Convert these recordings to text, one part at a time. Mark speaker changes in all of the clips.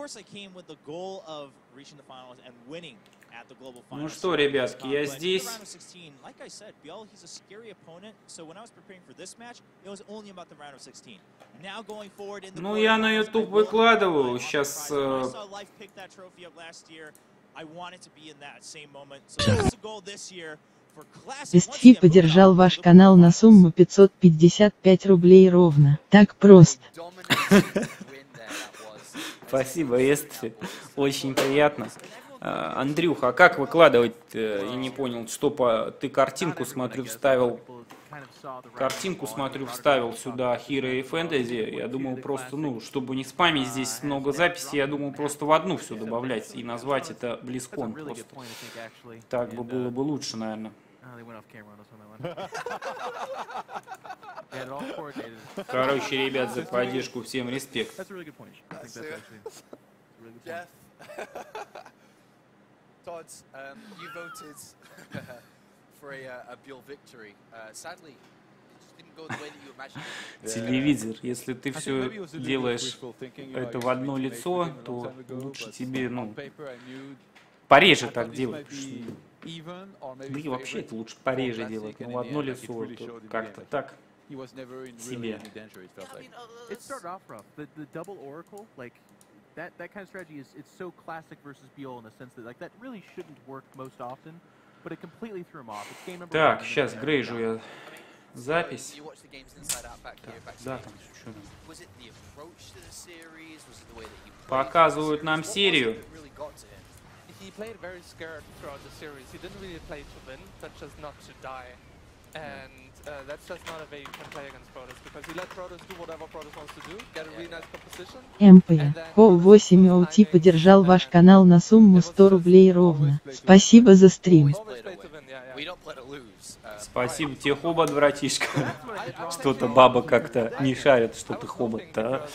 Speaker 1: course, I came with the goal of reaching the finals and winning at the global finals.
Speaker 2: Ну что, ребятки, я
Speaker 1: Uh,
Speaker 2: здесь.
Speaker 1: round of 16, like I said, Biel, he's a scary opponent. So when I was preparing for this match, it was only about the round of 16. Now going forward in the
Speaker 2: Ну, я на YouTube выкладываю. Сейчас,
Speaker 1: to prize it. When I
Speaker 2: э,
Speaker 1: saw Life pick that trophy up last year, I wanted to be in that same moment. So that's the goal this year for Classic. Once
Speaker 3: Эстфи
Speaker 1: again,
Speaker 3: поддержал ваш канал на сумму 555 рублей ровно. Так просто.
Speaker 2: Спасибо, Эстфи. Очень приятно. А, Андрюха, а как выкладывать? э, Я не понял, что по... Ты картинку, смотрю, вставил... Картинку, смотрю, вставил сюда Хиро и Фэнтези. Я думал просто, ну, чтобы не спамить здесь много записей, я думал просто в одну все добавлять и назвать это Близкон просто. Так бы было бы лучше, наверное. Короче, ребят, за поддержку всем респект.
Speaker 4: Todd, um, you voted for a, uh, a Buell victory. Uh, sadly, it just didn't go the way that you imagined.
Speaker 2: Телевизор, если ты все делаешь это в
Speaker 5: to
Speaker 2: одно лицо, то лучше тебе, ну, пореже так делать. Да и вообще это лучше пореже делать. Ну, одно лицо как-то так. Себе.
Speaker 5: it
Speaker 4: uh,
Speaker 6: started off rough. The the double oracle, like that that kind of strategy is it's so classic versus Biol in the sense that like that really shouldn't work most often, but it completely threw him off. It's game number
Speaker 2: Так, сейчас грейжу я запись.
Speaker 4: Back
Speaker 2: Да, там что там. Показывают нам серию.
Speaker 7: He played very scared throughout the series. He didn't really play to win, but just not to die. And uh, that's just not a way you can play against Protoss because he let Protoss do whatever Protoss wants to do, get a really nice composition.
Speaker 3: МП. Хо 8 OT поддержал ваш канал на сумму 100 рублей ровно. Спасибо за стрим.
Speaker 4: Uh,
Speaker 2: Спасибо тебе, хобот, братишка. Что-то баба как-то не шарит, что ты хобот-то, а.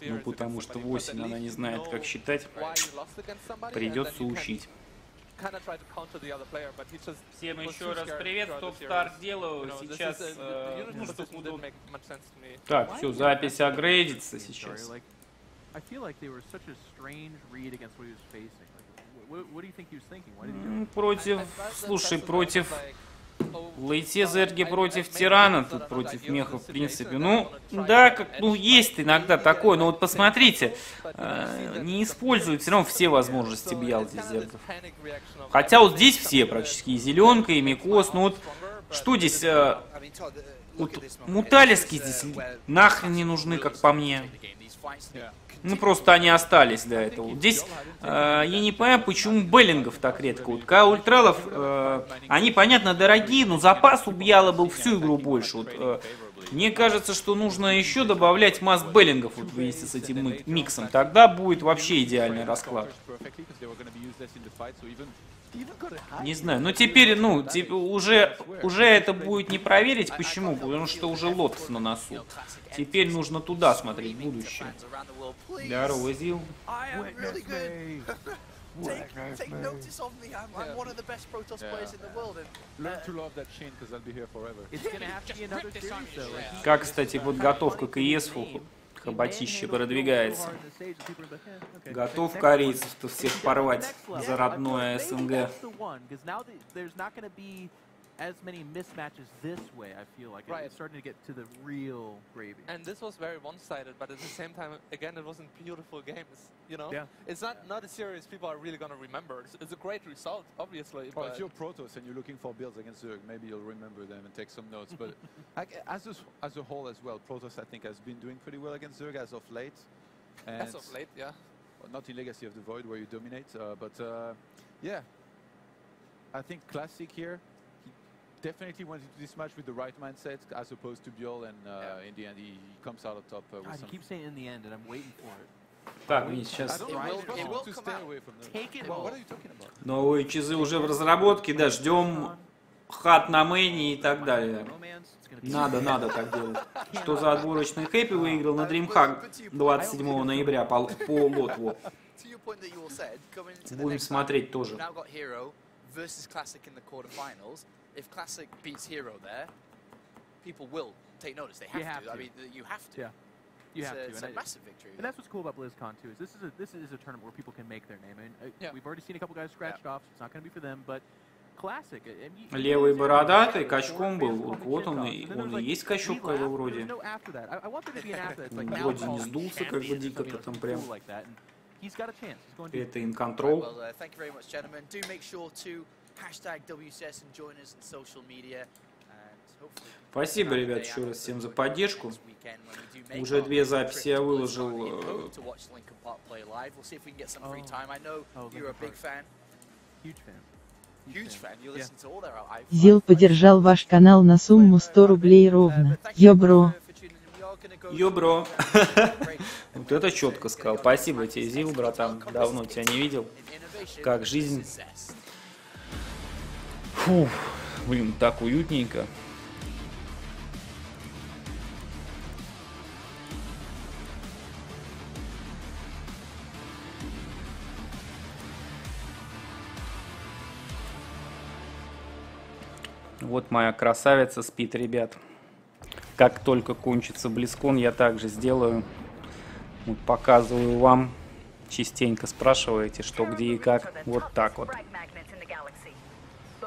Speaker 2: Ну, потому что
Speaker 7: somebody, but
Speaker 2: 8
Speaker 7: at
Speaker 2: она не знает, как считать. Придется учить. Всем еще раз привет, стоп-старт
Speaker 7: series.
Speaker 2: делаю. Сейчас
Speaker 7: uh,
Speaker 2: э, ну, что
Speaker 7: composition
Speaker 2: буду...
Speaker 7: didn't make much sense to me.
Speaker 2: Так, все, запись агрейдится сейчас.
Speaker 6: I feel like they were such a strange read against what he was facing.
Speaker 2: Против, слушай, против
Speaker 7: oh,
Speaker 2: Лейте Зерги против Тирана, тут против Меха, в принципе. Ну, да, как, ну, есть иногда такое, но вот посмотрите, э, не используют все равно все возможности Бьялти Зергов. Хотя
Speaker 7: Хотя
Speaker 2: вот здесь все практически, и Зеленка, и Микос, ну вот что здесь, э,
Speaker 4: uh,
Speaker 2: вот муталиски здесь
Speaker 4: uh,
Speaker 2: нахрен не нужны, как по мне.
Speaker 5: Yeah.
Speaker 2: Ну, просто они остались до этого. Здесь э, я не понимаю, почему Беллингов так редко. Вот К Ультралов, э, они, понятно, дорогие, но запас у Бьяла был всю игру больше. Вот, э, мне кажется, что нужно еще добавлять масс Беллингов вот вместе с этим ми- миксом. Тогда будет вообще идеальный расклад. Не знаю, но теперь, ну, типа, уже, уже это будет не проверить. Почему? Потому что уже лотов на носу. Теперь нужно туда смотреть, в будущее. Здорово, Зил.
Speaker 4: I am really good. take, take notice of me. I'm, I'm one of the best Protoss
Speaker 5: Yeah.
Speaker 4: players in the world. And
Speaker 5: Learn to love that chain, because I'll be here forever.
Speaker 6: It's gonna have to be another series though. Like, he-
Speaker 2: Как, кстати, подготовка к ЕСФу хоботище продвигается.
Speaker 6: eh.
Speaker 2: Готов корейцев-то всех порвать за родное СНГ.
Speaker 6: That's the one, 'cause now that there's not gonna be as many mismatches this way. I feel like
Speaker 7: Right.
Speaker 6: it's starting to get to the real gravy.
Speaker 7: And this was very one-sided, but at the same time, again, it wasn't beautiful games. You know,
Speaker 6: Yeah.
Speaker 7: it's not not a series people are really gonna remember. It's, it's a great result, obviously.
Speaker 5: Well,
Speaker 7: but
Speaker 5: if you're Protoss and you're looking for builds against Zerg, maybe you'll remember them and take some notes. But I, as, a, s- as a whole as well, Protoss I think has been doing pretty well against Zerg as of late. And
Speaker 7: as of late, yeah.
Speaker 5: not in Legacy of the Void where you dominate, uh, but uh, yeah, I think Classic here. Definitely went into this match with the right mindset as opposed to Bjorn, and uh,
Speaker 7: Yeah.
Speaker 5: in the end he, he comes out on top uh, with
Speaker 6: God, you keep saying in the end, and I'm waiting for it.
Speaker 2: Так, мне
Speaker 5: I
Speaker 2: сейчас
Speaker 5: don't
Speaker 4: It
Speaker 5: know.
Speaker 4: will-
Speaker 5: it's
Speaker 4: it will
Speaker 5: to
Speaker 4: come
Speaker 5: stay
Speaker 4: out.
Speaker 5: away from them.
Speaker 6: Take it
Speaker 5: Well,
Speaker 6: all.
Speaker 5: what are you talking about?
Speaker 2: новые чизы уже в разработке, да, ждем хат на мэне и так далее. Надо, надо так делать. Что за отборочный хэппи выиграл на DreamHack 27 ноября по, по лотву. Будем смотреть тоже.
Speaker 4: versus Classic in the quarterfinals. If Classic beats Hero there, people will take notice. They have,
Speaker 6: You have
Speaker 4: to. I
Speaker 6: to.
Speaker 4: mean, you have to.
Speaker 6: Yeah. You
Speaker 4: it's
Speaker 6: have
Speaker 4: a,
Speaker 6: to,
Speaker 4: it's
Speaker 6: and
Speaker 4: a
Speaker 6: I-
Speaker 4: massive victory.
Speaker 6: And that's what's cool about BlizzCon too. Is this is a this is a tournament where people can make their name. And uh,
Speaker 7: Yeah.
Speaker 6: we've already seen a couple guys scratched off. So it's not going to be for them, but classic. and you- you
Speaker 2: Левый
Speaker 6: know,
Speaker 2: бородатый,
Speaker 6: there's
Speaker 2: качком
Speaker 6: four
Speaker 2: был.
Speaker 6: fans calling
Speaker 2: Вот
Speaker 6: the
Speaker 2: он
Speaker 6: kids
Speaker 2: и-
Speaker 6: off. And then
Speaker 2: он
Speaker 6: there's,
Speaker 2: и
Speaker 6: like,
Speaker 2: есть
Speaker 6: we
Speaker 2: качок
Speaker 6: laugh,
Speaker 2: его
Speaker 6: but
Speaker 2: вроде.
Speaker 6: there's no after that. I, I want there to be an after that. It's like
Speaker 2: Ну,
Speaker 6: now
Speaker 2: вроде
Speaker 6: all
Speaker 2: не сдулся, как бы
Speaker 6: champions,
Speaker 2: дико,
Speaker 6: something
Speaker 2: потом
Speaker 6: cool
Speaker 2: прям.
Speaker 6: like that. And he's got a chance. He's going to
Speaker 2: Это
Speaker 4: Right,
Speaker 2: инконтрол.
Speaker 4: Uh, hashtag WCS and join us on social media.
Speaker 2: Спасибо, ребят, еще раз всем за поддержку. Уже две записи я выложил, э,
Speaker 6: Oh. Oh.
Speaker 3: Зил поддержал ваш канал на сумму 100 рублей ровно. Йобро.
Speaker 2: Йобро. Вот это четко сказал. Спасибо тебе, Зил, братан. Давно тебя не видел. Как жизнь? Фух, блин, так уютненько. Вот моя красавица спит, ребят. Как только кончится Близкон, я также сделаю. Вот показываю вам. Частенько спрашиваете, что где и как. Вот так вот.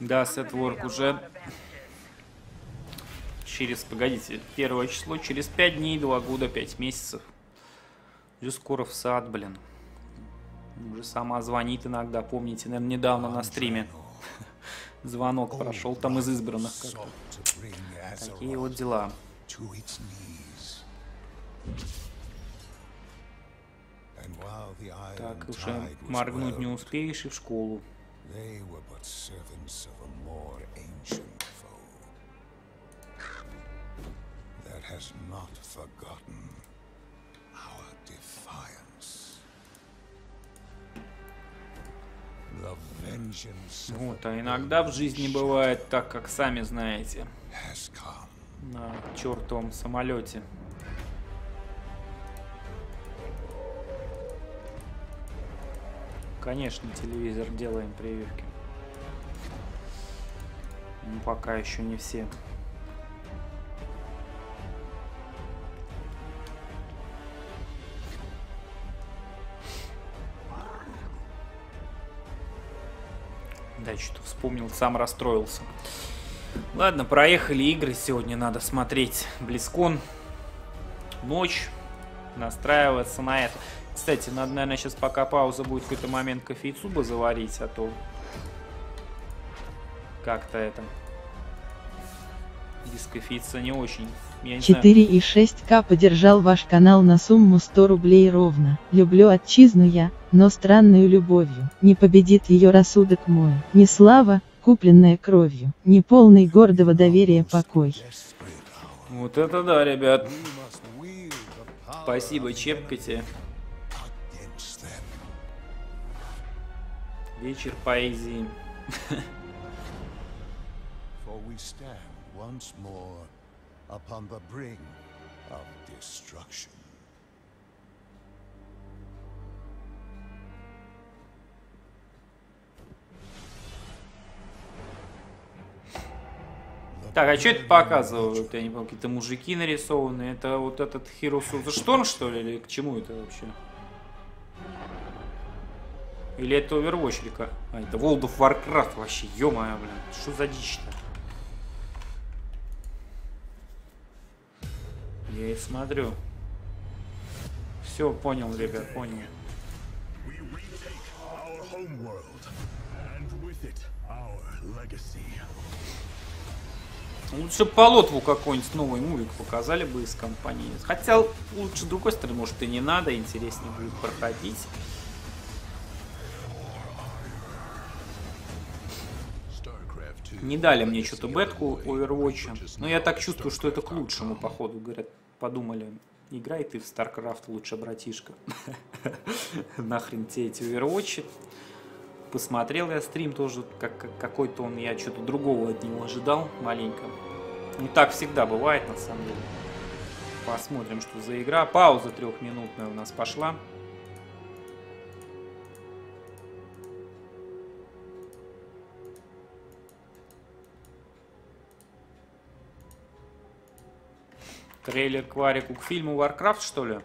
Speaker 2: Да, сетворк уже через, погодите, первое число, через 5 дней, 2 года, 5 месяцев. Уже скоро в сад, блин. Уже сама звонит иногда, помните, наверное, недавно на стриме. Звонок прошел там из избранных как-то. Такие вот дела. Так, уже моргнуть не успеешь и в школу.
Speaker 8: Has not forgotten our defiance.
Speaker 2: Вот, а иногда в жизни бывает так, как сами знаете, на чертовом самолете. Конечно, телевизор делаем прививки. Ну, пока еще не все. Да, что-то вспомнил, сам расстроился. Ладно, проехали игры. Сегодня надо смотреть Близкон. Ночь. Настраиваться на это. Кстати, надо, наверное, сейчас пока пауза будет в какой-то момент кофейцу бы заварить, а то как-то это без кофейца не очень. Я не знаю.
Speaker 3: 4,6к поддержал ваш канал на сумму 100 рублей ровно. Люблю отчизну я, но странную любовью. Не победит ее рассудок мой. Не слава, купленная кровью. Не полный гордого доверия покой.
Speaker 2: Вот это да, ребят. Спасибо, Чепка Вечер поэзии.
Speaker 8: For we stand once more upon the brink of destruction.
Speaker 2: Так, а что это показывают? Я не помню, какие-то мужики нарисованы. Это вот этот Хиросу... Это Шторм, что ли? Или к чему это вообще? Или это Overwatch как? А, это World of Warcraft вообще. Ё-моё, блин. Что за дичь-то? Я и смотрю. Все, понял, ребят, понял. Лучше по Лотву какой-нибудь новый мувик показали бы из компании. Хотя лучше с другой стороны, может и не надо, интереснее будет проходить.
Speaker 8: StarCraft
Speaker 2: Не дали мне что-то бетку Overwatch. Но я так чувствую, что это к лучшему, походу. Говорят, подумали, играй ты в StarCraft лучше, братишка. Нахрен те эти Overwatch. Посмотрел я стрим тоже, как какой-то он, я что-то другого от него ожидал маленько. Ну так всегда бывает на самом деле. Посмотрим, что за игра. Пауза трехминутная у нас пошла. Трейлер к Варику к фильму Warcraft, что ли?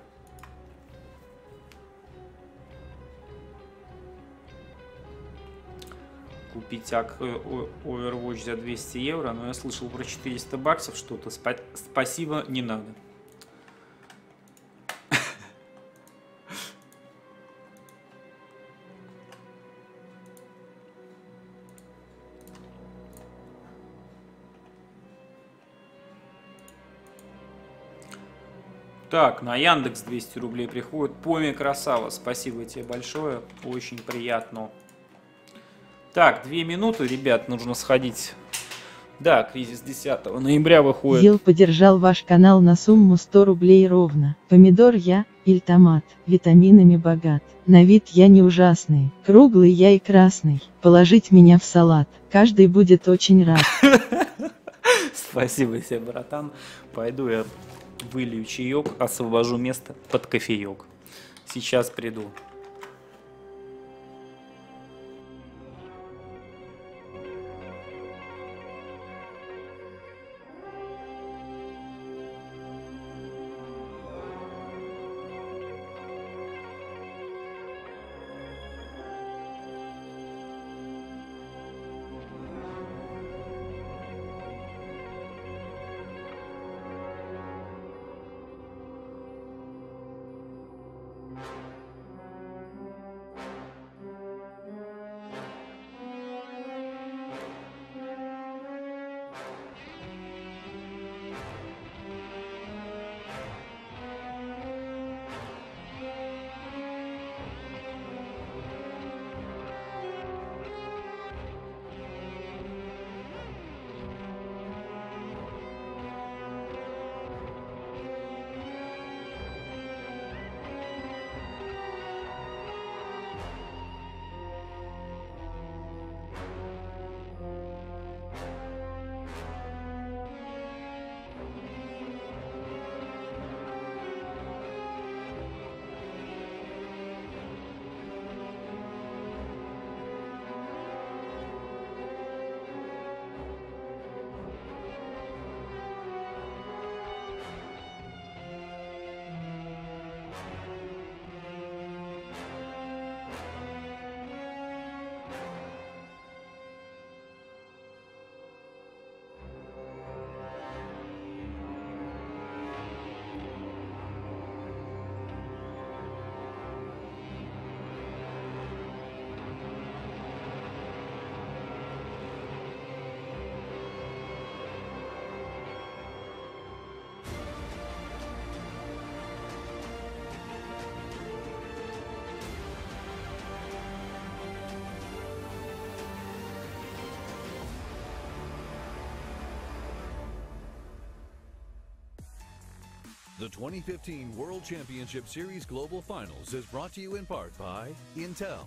Speaker 2: Купить э, Overwatch за 200 евро, но я слышал про 400 баксов что-то. Спа- спасибо, не надо. Так, на Яндекс 200 рублей приходит. Поми красава, спасибо тебе большое, очень приятно. Так, две минуты, ребят, нужно сходить. Да, кризис 10 ноября выходит.
Speaker 3: Ел поддержал ваш канал на сумму 100 рублей ровно. Помидор я, или томат, витаминами богат. На вид я не ужасный, круглый я и красный. Положить меня в салат, каждый будет очень рад.
Speaker 2: Спасибо тебе, братан. Пойду я вылью чаек, освобожу место под кофеек. Сейчас приду.
Speaker 9: The 2015 World Championship Series Global Finals is brought to you in part by Intel,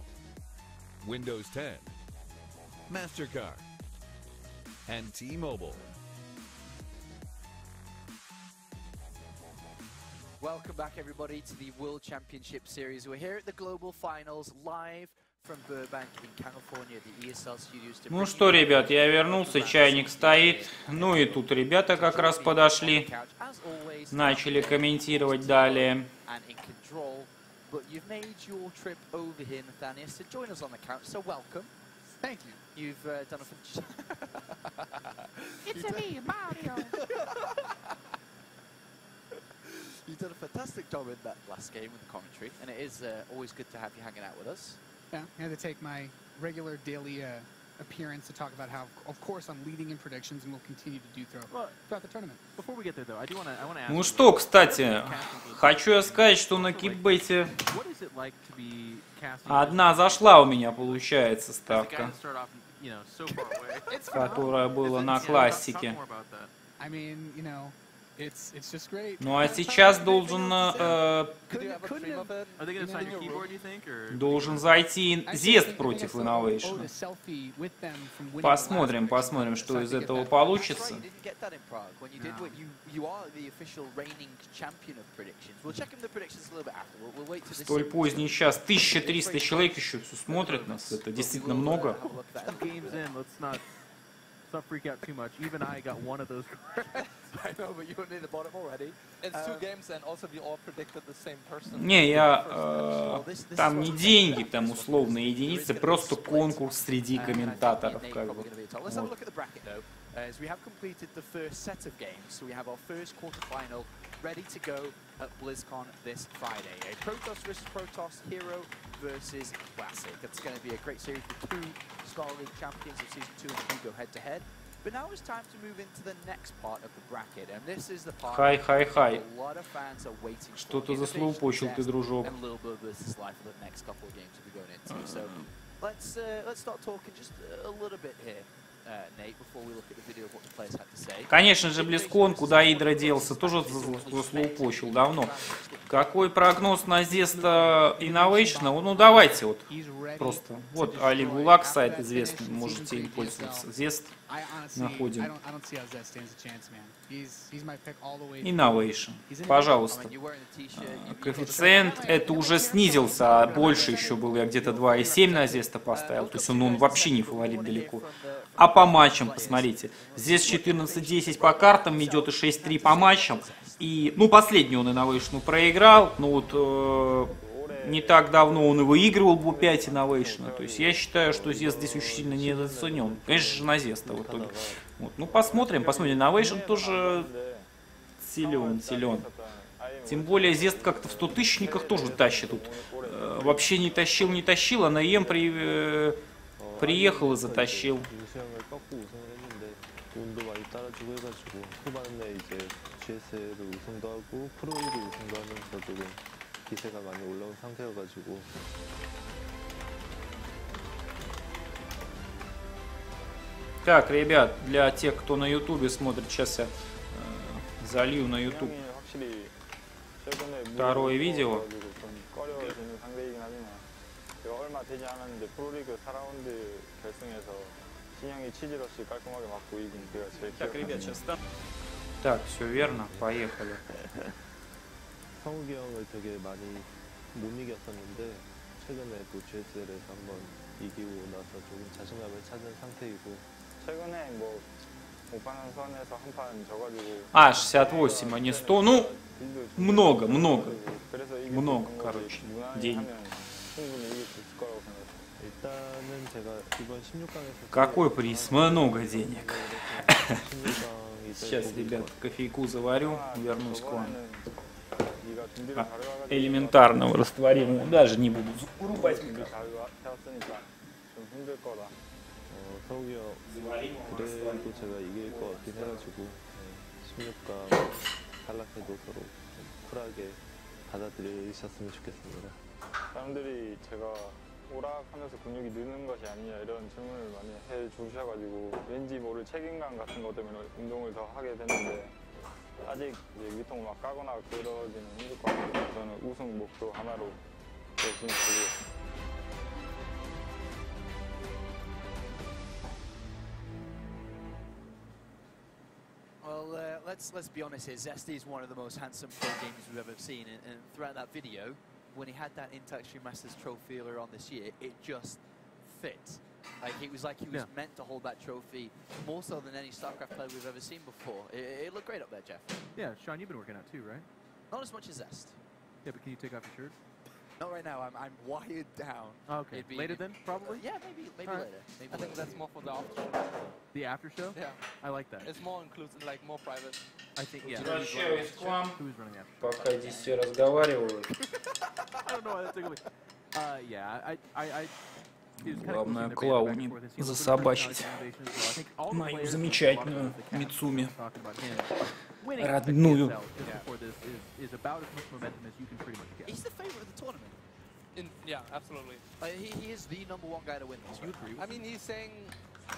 Speaker 9: Windows 10, MasterCard, and T-Mobile.
Speaker 4: Welcome back, everybody, to the World Championship Series. We're here at the Global Finals live from Burbank in California, the ESL studios. To
Speaker 2: Ну что, ребят, я вернулся, чайник
Speaker 4: 16
Speaker 2: стоит. Ну и тут ребята как раз подошли, начали комментировать далее.
Speaker 4: and in control. But you've made your trip over here, Nathanias, to join us on the couch, so welcome.
Speaker 10: Thank you.
Speaker 4: You've uh, done a.
Speaker 10: It's a me, Mario.
Speaker 4: You've done a fantastic job in that last game with the commentary, and it is uh, always good to have you hanging out with us.
Speaker 10: Yeah, I had to take my regular daily uh, appearance to talk about how, of course, I'm leading in predictions and will continue to do throughout, the tournament.
Speaker 6: before we get there, though, I do want to I want to ask.
Speaker 2: Ну что, кстати, хочу я
Speaker 6: tournament.
Speaker 2: сказать, что на
Speaker 6: casting
Speaker 2: одна зашла у меня, получается, ставка. которое было на классике.
Speaker 10: I mean, you know, it's it's just great.
Speaker 2: Ну а сейчас должен э,
Speaker 7: Could you have a stream of it?
Speaker 6: Are they going to
Speaker 7: in
Speaker 6: sign
Speaker 7: your
Speaker 6: your
Speaker 7: room?
Speaker 6: keyboard, you think, or?
Speaker 2: должен зайти Зест против Innovation. Посмотрим, посмотрим, что из этого получится. столь поздний час 1300 человек еще все смотрят нас. Это действительно много.
Speaker 6: let's not let's not freak out too much. Even I got one of those.
Speaker 4: I know, but you're near the bottom already.
Speaker 7: It's two
Speaker 4: Um,
Speaker 7: games and also we all predicted the same person.
Speaker 2: Не, я...
Speaker 4: Well,
Speaker 2: э,
Speaker 4: this- this
Speaker 2: там
Speaker 4: is
Speaker 2: не
Speaker 4: what-
Speaker 2: деньги, там условные единицы,
Speaker 4: There is gonna be
Speaker 2: просто
Speaker 4: a split.
Speaker 2: конкурс среди
Speaker 4: And I think
Speaker 2: комментаторов.
Speaker 4: Nate
Speaker 2: Как
Speaker 4: probably
Speaker 2: бы.
Speaker 4: gonna be a top. Let's have a
Speaker 2: Вот.
Speaker 4: look at the bracket though, as we have completed the first set of games. So we have our first quarterfinal ready to go at BlizzCon this Friday. A Protoss versus Protoss, Hero versus Classic. It's going to be a great series with two Star League champions of Season 2 and 3 go head to head. But now it's time to move into the next part of the bracket, and this is the part
Speaker 2: Хай, хай, хай.
Speaker 4: a lot of fans are waiting for.
Speaker 2: Что-то
Speaker 4: Innovation,
Speaker 2: заслоупочил ты,
Speaker 4: Zest,
Speaker 2: дружок.
Speaker 4: And Little Bird versus Life for the next couple of games we'll be going into. So let's uh, let's start talking just a little bit here, Uh.
Speaker 2: Конечно же, Близкон, куда Идра делся, тоже зас- заслоупочил давно. Какой прогноз на Зеста Innovation? Ну, давайте вот просто. Вот. Али Гулак, сайт известный, можете им пользоваться. Зест находим.
Speaker 10: I
Speaker 2: Пожалуйста.
Speaker 4: you-
Speaker 2: Коэффициент это уже снизился, а больше еще был. Я где-то 2,7 на Зеста поставил. То есть он, он вообще не фаворит далеко. А по матчам, посмотрите. Здесь 14-10 по картам идет и 6-3 по матчам. И, ну, последний он Innovation проиграл. Ну, вот э, не так давно он и выигрывал в 5 Innovation. То есть я считаю, что Зест здесь очень сильно недооценен. Конечно же, на Зеста в итоге. Вот. Ну, посмотрим, посмотрим. Innovation тоже силен, силен. Тем более Зест как-то в 100 тысячниках тоже тащит тут. Э, вообще не тащил, не тащил, а на ЕМ при, э, Приехал и затащил. Так, ребят, для тех, кто на ютубе смотрит, сейчас я э, залью на ютуб второе видео.
Speaker 11: 제가 얼마 되지 않았는데 프로리그 4라운드 결승에서 신형이 치즈러시 깔끔하게 맞고 이긴 그가 제일
Speaker 1: Так,
Speaker 11: 기억나는
Speaker 1: ребят, сейчас там
Speaker 2: Так, все верно, поехали.
Speaker 11: 성욱이 형을 되게 많이 못 이겼었는데 최근에 또 GSL에서 한번 이기고 나서 조금 자신감을 찾은 상태이고 최근에 뭐 5판 선에서 한 판 져가지고
Speaker 2: А, 68, а не 100. Ну, много, много.
Speaker 11: 그래서 이게
Speaker 2: Много,
Speaker 11: 좀
Speaker 2: короче,
Speaker 11: 무난히
Speaker 2: денег.
Speaker 11: 하면 충분히 이길 수 있을 거라고 생각해요. 일단은 제가 이번 16강에서
Speaker 2: Какой приз? Много денег.
Speaker 11: 16강이
Speaker 2: Сейчас, ребят, кофейку заварю, вернусь к вам.
Speaker 11: 네가 준비를
Speaker 2: А,
Speaker 11: 잘해와가지고
Speaker 2: элементарного растворимого даже не буду рубать
Speaker 11: 준비를 잘 해왔으니까 좀 힘들 거다. 어, 서욱이 형 그래도 제가 이길 것 같긴 해가지고 네, 16강 탈락해도 서로 좀 쿨하게 받아들이셨으면 좋겠습니다. 사람들이 제가 오락하면서 근육이 느는 것이 아니냐 이런 질문을 많이 해 주셔가지고 왠지 모를 책임감 같은 것 때문에 운동을 더 하게 됐는데 아직 이제 위통 막 까거나 그러지는 힘들 것 같아요. 저는 우승 목표 하나로 열심히 달리겠습니다.
Speaker 4: Uh, let's let's be honest here. Zesty is one of the most handsome pro gamers we've ever seen, and, and throughout that video, when he had that Intel Extreme Masters trophy earlier on this year, it just fit. Like it was like he was
Speaker 6: Yeah.
Speaker 4: meant to hold that trophy more so than any StarCraft player we've ever seen before. It, it looked great up there, Jeff.
Speaker 6: Yeah, Sean, you've been working out too, right?
Speaker 4: Not as much as Zest.
Speaker 6: Yeah, but can you take off your shirt?
Speaker 4: Not right now. I'm, I'm wired down.
Speaker 6: Oh, okay.
Speaker 4: It'd be-
Speaker 6: Later then, probably.
Speaker 4: Yeah, maybe maybe
Speaker 6: right.
Speaker 4: later. Maybe
Speaker 7: I think
Speaker 4: later.
Speaker 7: that's more for the after show.
Speaker 6: The after show.
Speaker 7: Yeah,
Speaker 6: I like that.
Speaker 7: it's more inclusive, like more private.
Speaker 6: I think yeah.
Speaker 2: Возвращаюсь к вам. Пока здесь все разговаривают.
Speaker 6: I don't know why that took away. Uh, yeah, I, I, I. it was kinda cool
Speaker 2: Главное,
Speaker 6: like
Speaker 2: засобачить
Speaker 6: think
Speaker 2: мою замечательную Мицуми.
Speaker 6: talking about him winning the
Speaker 2: Родную.
Speaker 6: PSL just before this is, is about as much momentum as you can pretty much get.
Speaker 4: He's the favorite of the tournament.
Speaker 7: In, yeah, absolutely.
Speaker 4: Like, he, he is the number one guy to win this. You agree?
Speaker 7: I mean, he's saying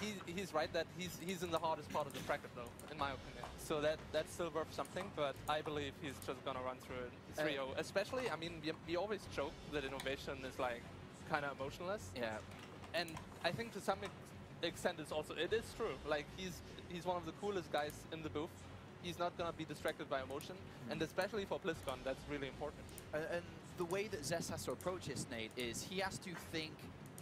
Speaker 7: he, he's right that he's he's in the hardest part of the bracket though, in my opinion. So that that's still worth something, but I believe he's just gonna run through it 3-0. Especially, I mean, we, we always joke that innovation is like kind of emotionless.
Speaker 4: Yeah.
Speaker 7: And I think to some ex- extent it's also it is true. Like he's he's one of the coolest guys in the booth. He's not gonna be distracted by emotion, hmm. and especially for BlizzCon, that's really important.
Speaker 4: And, and the way that Zest has to approach this, Nate, is he has to think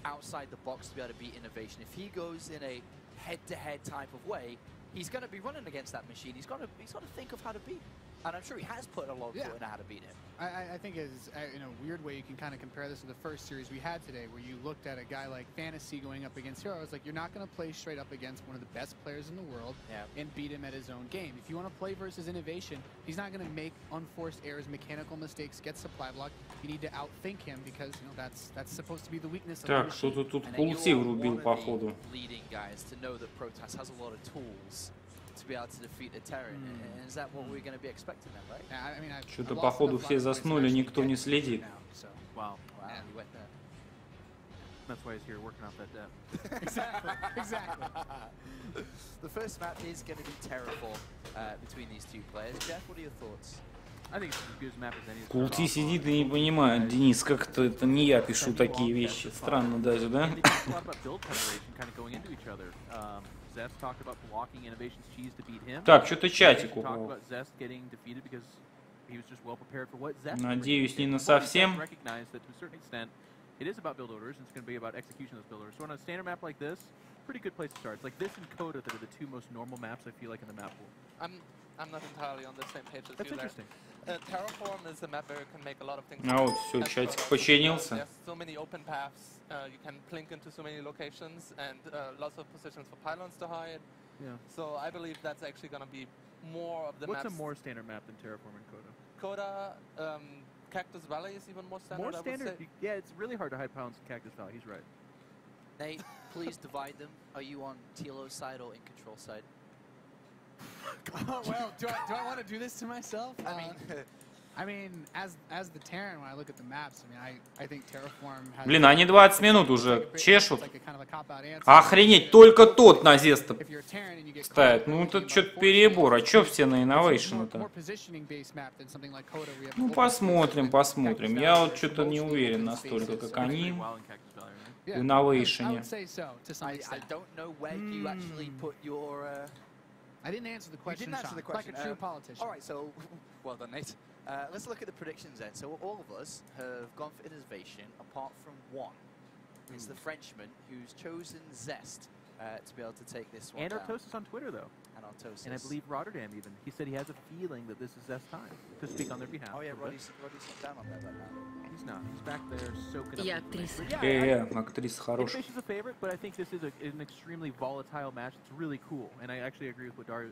Speaker 4: outside the box to be able to beat innovation. If he goes in a head-to-head type of way, he's going to be running against that machine. He's got to he's got to think of how to beat. it. And I'm sure he has put a lot of
Speaker 10: Yeah.
Speaker 4: thought into how to beat it.
Speaker 10: I, I- I think is uh, in a weird way you can kind of compare this to the first series we had today, where you looked at a guy like Fantasy going up against Hero. It's like you're not going to play straight up against one of the best players in the world
Speaker 4: Yeah.
Speaker 10: and beat him at his own game. If you want to play versus innovation, he's not going to make unforced errors, mechanical mistakes, get supply block. You need to outthink him because you know that's that's supposed to be the weakness of the
Speaker 2: Так,
Speaker 10: machine.
Speaker 2: что-то тут
Speaker 4: And
Speaker 2: паути
Speaker 4: you're
Speaker 2: врубил,
Speaker 4: one of
Speaker 2: походу.
Speaker 4: the leading guys to know that Protoss has a lot of tools to be able to defeat a Terran. And Is that what we're going to be expecting then, right?
Speaker 2: Что-то, походу, все заснули, никто не следит.
Speaker 6: Wow.
Speaker 4: Wow, he went there.
Speaker 6: That's why he's here working off that depth.
Speaker 10: exactly. Exactly.
Speaker 4: the first map is going to be Terraform uh, between these two players. Jeff, what are your thoughts?
Speaker 6: I think it's as good as map as any. to start
Speaker 2: Култи сидит и не понимает. Денис, как-то это не я пишу такие вещи. Странно даже, да?
Speaker 6: And they talked a lot about build preparation kind of going into each other. Um, Zest talked about blocking Innovation's cheese to beat him.
Speaker 2: Так, что-то чатик
Speaker 6: Innovation talked
Speaker 2: упал.
Speaker 6: about Zest getting defeated because he was just well prepared for what Zest was
Speaker 2: Надеюсь, не
Speaker 6: bringing.
Speaker 2: на
Speaker 6: But Zest
Speaker 2: совсем.
Speaker 6: recognized that to a certain extent, it is about build orders, and it's going to be about execution of those build orders. So on a standard map like this, pretty good place to start. It's like this and Coda that are the two most normal maps I feel like in the map pool.
Speaker 7: I'm I'm not entirely on the same page as
Speaker 6: That's
Speaker 7: you there.
Speaker 6: interesting.
Speaker 7: Uh, Terraform is a map where you can make a lot of things.
Speaker 2: А вот
Speaker 7: happen
Speaker 2: всё,
Speaker 7: as
Speaker 2: чатик
Speaker 7: Protoss.
Speaker 2: починился.
Speaker 7: There's so many open paths. Uh, you can blink into so many locations and uh, lots of positions for pylons to hide.
Speaker 6: Yeah.
Speaker 7: So I believe that's actually going to be more of the
Speaker 6: What's
Speaker 7: maps.
Speaker 6: a more standard map than Terraform and Coda?
Speaker 7: Coda, um, Cactus Valley is even more standard.
Speaker 6: More
Speaker 7: I would
Speaker 6: standard?
Speaker 7: say.
Speaker 6: You- Yeah, it's really hard to hide pylons in Cactus Valley. He's right.
Speaker 4: Nate, please divide them. Are you on Tilo's side or in control side?
Speaker 10: Oh, well, do I, do I want to do this to myself?
Speaker 4: I mean,
Speaker 10: Uh, I mean, as as the Terran, when I look at the maps, I mean, I, I think Terraform has.
Speaker 2: Блин, они 20 минут уже чешут. Охренеть, только тот на Зеста ставит. Ну это что-то перебор. А чё все на
Speaker 10: have
Speaker 2: Ну посмотрим, посмотрим. Я вот что-то не уверен настолько, как они в
Speaker 10: I
Speaker 4: I, I
Speaker 10: extent.
Speaker 4: don't know where you actually put your. Uh,
Speaker 10: I didn't answer the question.
Speaker 4: you didn't answer the question.
Speaker 10: like a true
Speaker 4: Um,
Speaker 10: politician.
Speaker 4: All right, so well done, Nate. Uh, let's look at the predictions then. So all of us have gone for innovation, apart from one. It's the Frenchman who's chosen Zest uh, to be able to take this one
Speaker 6: And
Speaker 4: down.
Speaker 6: Artosis on Twitter, though.
Speaker 4: And Artosis.
Speaker 6: And I believe Rotterdam even. He said he has a feeling that this is Zest time to speak on their behalf.
Speaker 4: Oh yeah,
Speaker 6: a little bit.
Speaker 4: Roddy's, Roddy's not down on there right now.
Speaker 6: He's not. He's back there soaking up
Speaker 12: Я
Speaker 6: the information.
Speaker 12: актриса.
Speaker 6: But yeah,
Speaker 2: Э,
Speaker 6: I-
Speaker 2: актриса хорошая.
Speaker 6: Innovation's a favorite, but I think this is a, an extremely volatile match. It's really cool, and I actually agree with what Dario.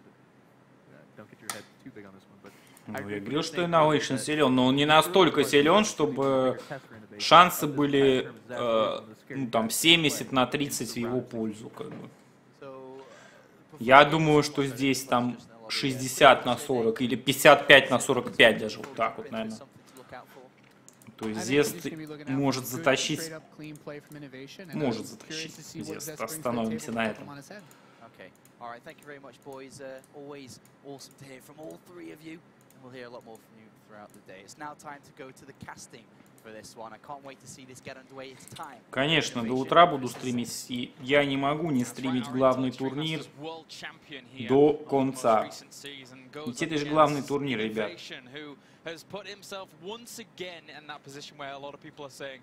Speaker 2: Ну, я говорил, что Innovation силен, но он не настолько силен, чтобы шансы были, э, ну, там, 70 на 30 в его пользу, как бы. Я думаю, что здесь там 60 на 40 или 55 на 45 даже вот так вот, наверное. То есть Зест может затащить, может затащить Зест. Остановимся на этом.
Speaker 4: All right. Thank you very much, boys. Uh, always awesome to hear from all three of you, and we'll hear a lot more from you throughout the day. It's now time to go to the casting for this one. I can't wait to see this get underway. It's time.
Speaker 2: Конечно, до утра буду стримить, и я не могу не стримить главный турнир до конца. Ведь это же главный турнир, ребят.
Speaker 13: has put himself once again in that position where a lot of people are saying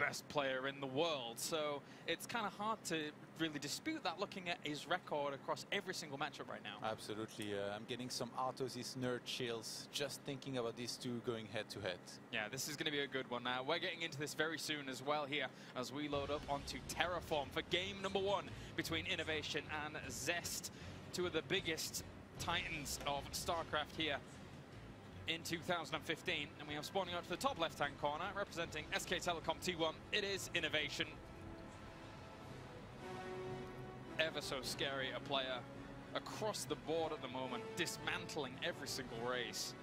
Speaker 13: best player in the world. So it's kind of hard to really dispute that looking at his record across every single matchup right now.
Speaker 5: Absolutely. Uh, I'm getting some Artosis nerd chills just thinking about these two going head to head.
Speaker 13: Yeah, this is going to be a good one. Now, we're getting into this very soon as well here as we load up onto Terraform for game number one between Innovation and Zest, two of the biggest titans of StarCraft here in 2015. And we have spawning up to the top left-hand corner, representing SK Telecom T1. It is Innovation. Ever so scary a player across the board at the moment, dismantling every single race.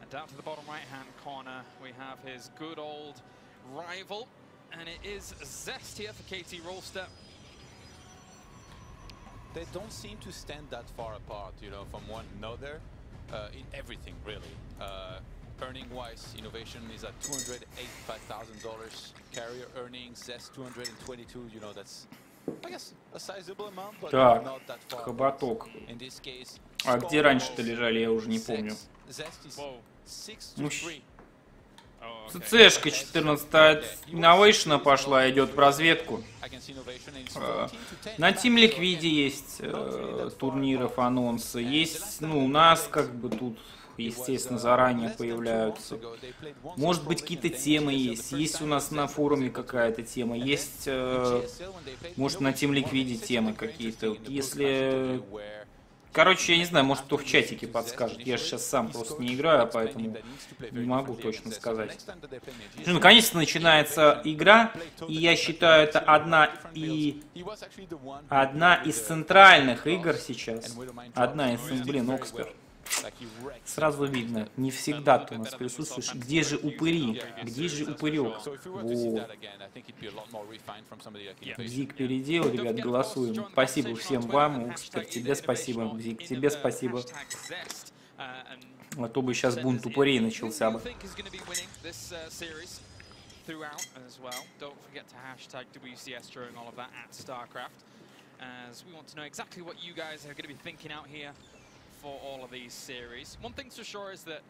Speaker 13: And down to the bottom right-hand corner, we have his good old rival, and it is Zest here for KT Rollstep.
Speaker 5: they don't seem to stand that far apart, you know, from one another uh, in everything really. Uh, earning wise, innovation is at $285,000. Carrier earnings, Zest 222, you know, that's I guess a sizable amount, but
Speaker 2: Так,
Speaker 5: not that far.
Speaker 2: хоботок.
Speaker 5: In this case,
Speaker 2: А где раньше-то лежали, я уже не помню.
Speaker 5: Zest is six to
Speaker 2: Ну,
Speaker 5: three.
Speaker 2: ЦЦшка 14 от Innovation пошла, идет в разведку. Э, На Team Liquid есть э, турниров, анонсы. Есть, ну, у нас как бы тут, естественно, заранее появляются. Может быть, какие-то темы есть. Есть у нас на форуме какая-то тема. Есть, э, может, на Team Liquid темы какие-то. Если... Короче, я не знаю, может, кто в чатике подскажет. Я сейчас сам просто не играю, поэтому не могу точно сказать. Ну, наконец-то начинается игра, и я считаю, это одна и одна из центральных игр сейчас. Одна из, блин, Окспер. Сразу видно, не всегда ты у нас присутствуешь. Где же упыри? Где же упырек? Вот. Зик переделал, ребят, голосуем. Спасибо всем вам, Окспер, тебе спасибо, Зик, тебе спасибо. А то бы сейчас бунт упырей начался бы.
Speaker 13: as we want to know exactly what you guys are going to be thinking out here for all of these series. One thing's for sure is that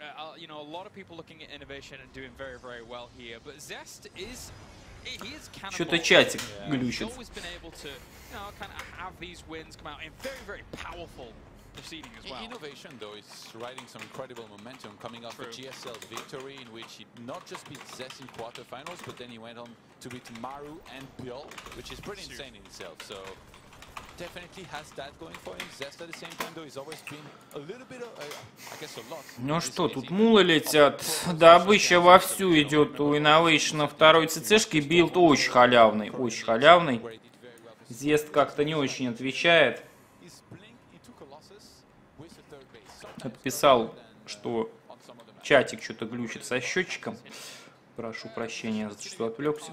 Speaker 13: uh, you know a lot of people looking at innovation and doing very very well here, but Zest is he is
Speaker 2: Что-то
Speaker 13: cannonball.
Speaker 2: чатик
Speaker 13: He's
Speaker 2: глючит.
Speaker 13: always been able to you know kind of have these wins come out in very very powerful proceeding as well.
Speaker 5: Innovation, though, is riding some incredible momentum coming off a GSL victory in which he not just beat Zest in quarterfinals, but then he went on to beat Maru and Biol, which is pretty insane in itself. So
Speaker 2: Ну что, тут мулы летят. Добыча вовсю идет у Innovation второй ЦЦшки. Билд очень халявный, очень халявный. Зест как-то не очень отвечает. Отписал, что чатик что-то глючит со счетчиком. Прошу прощения, за что отвлекся.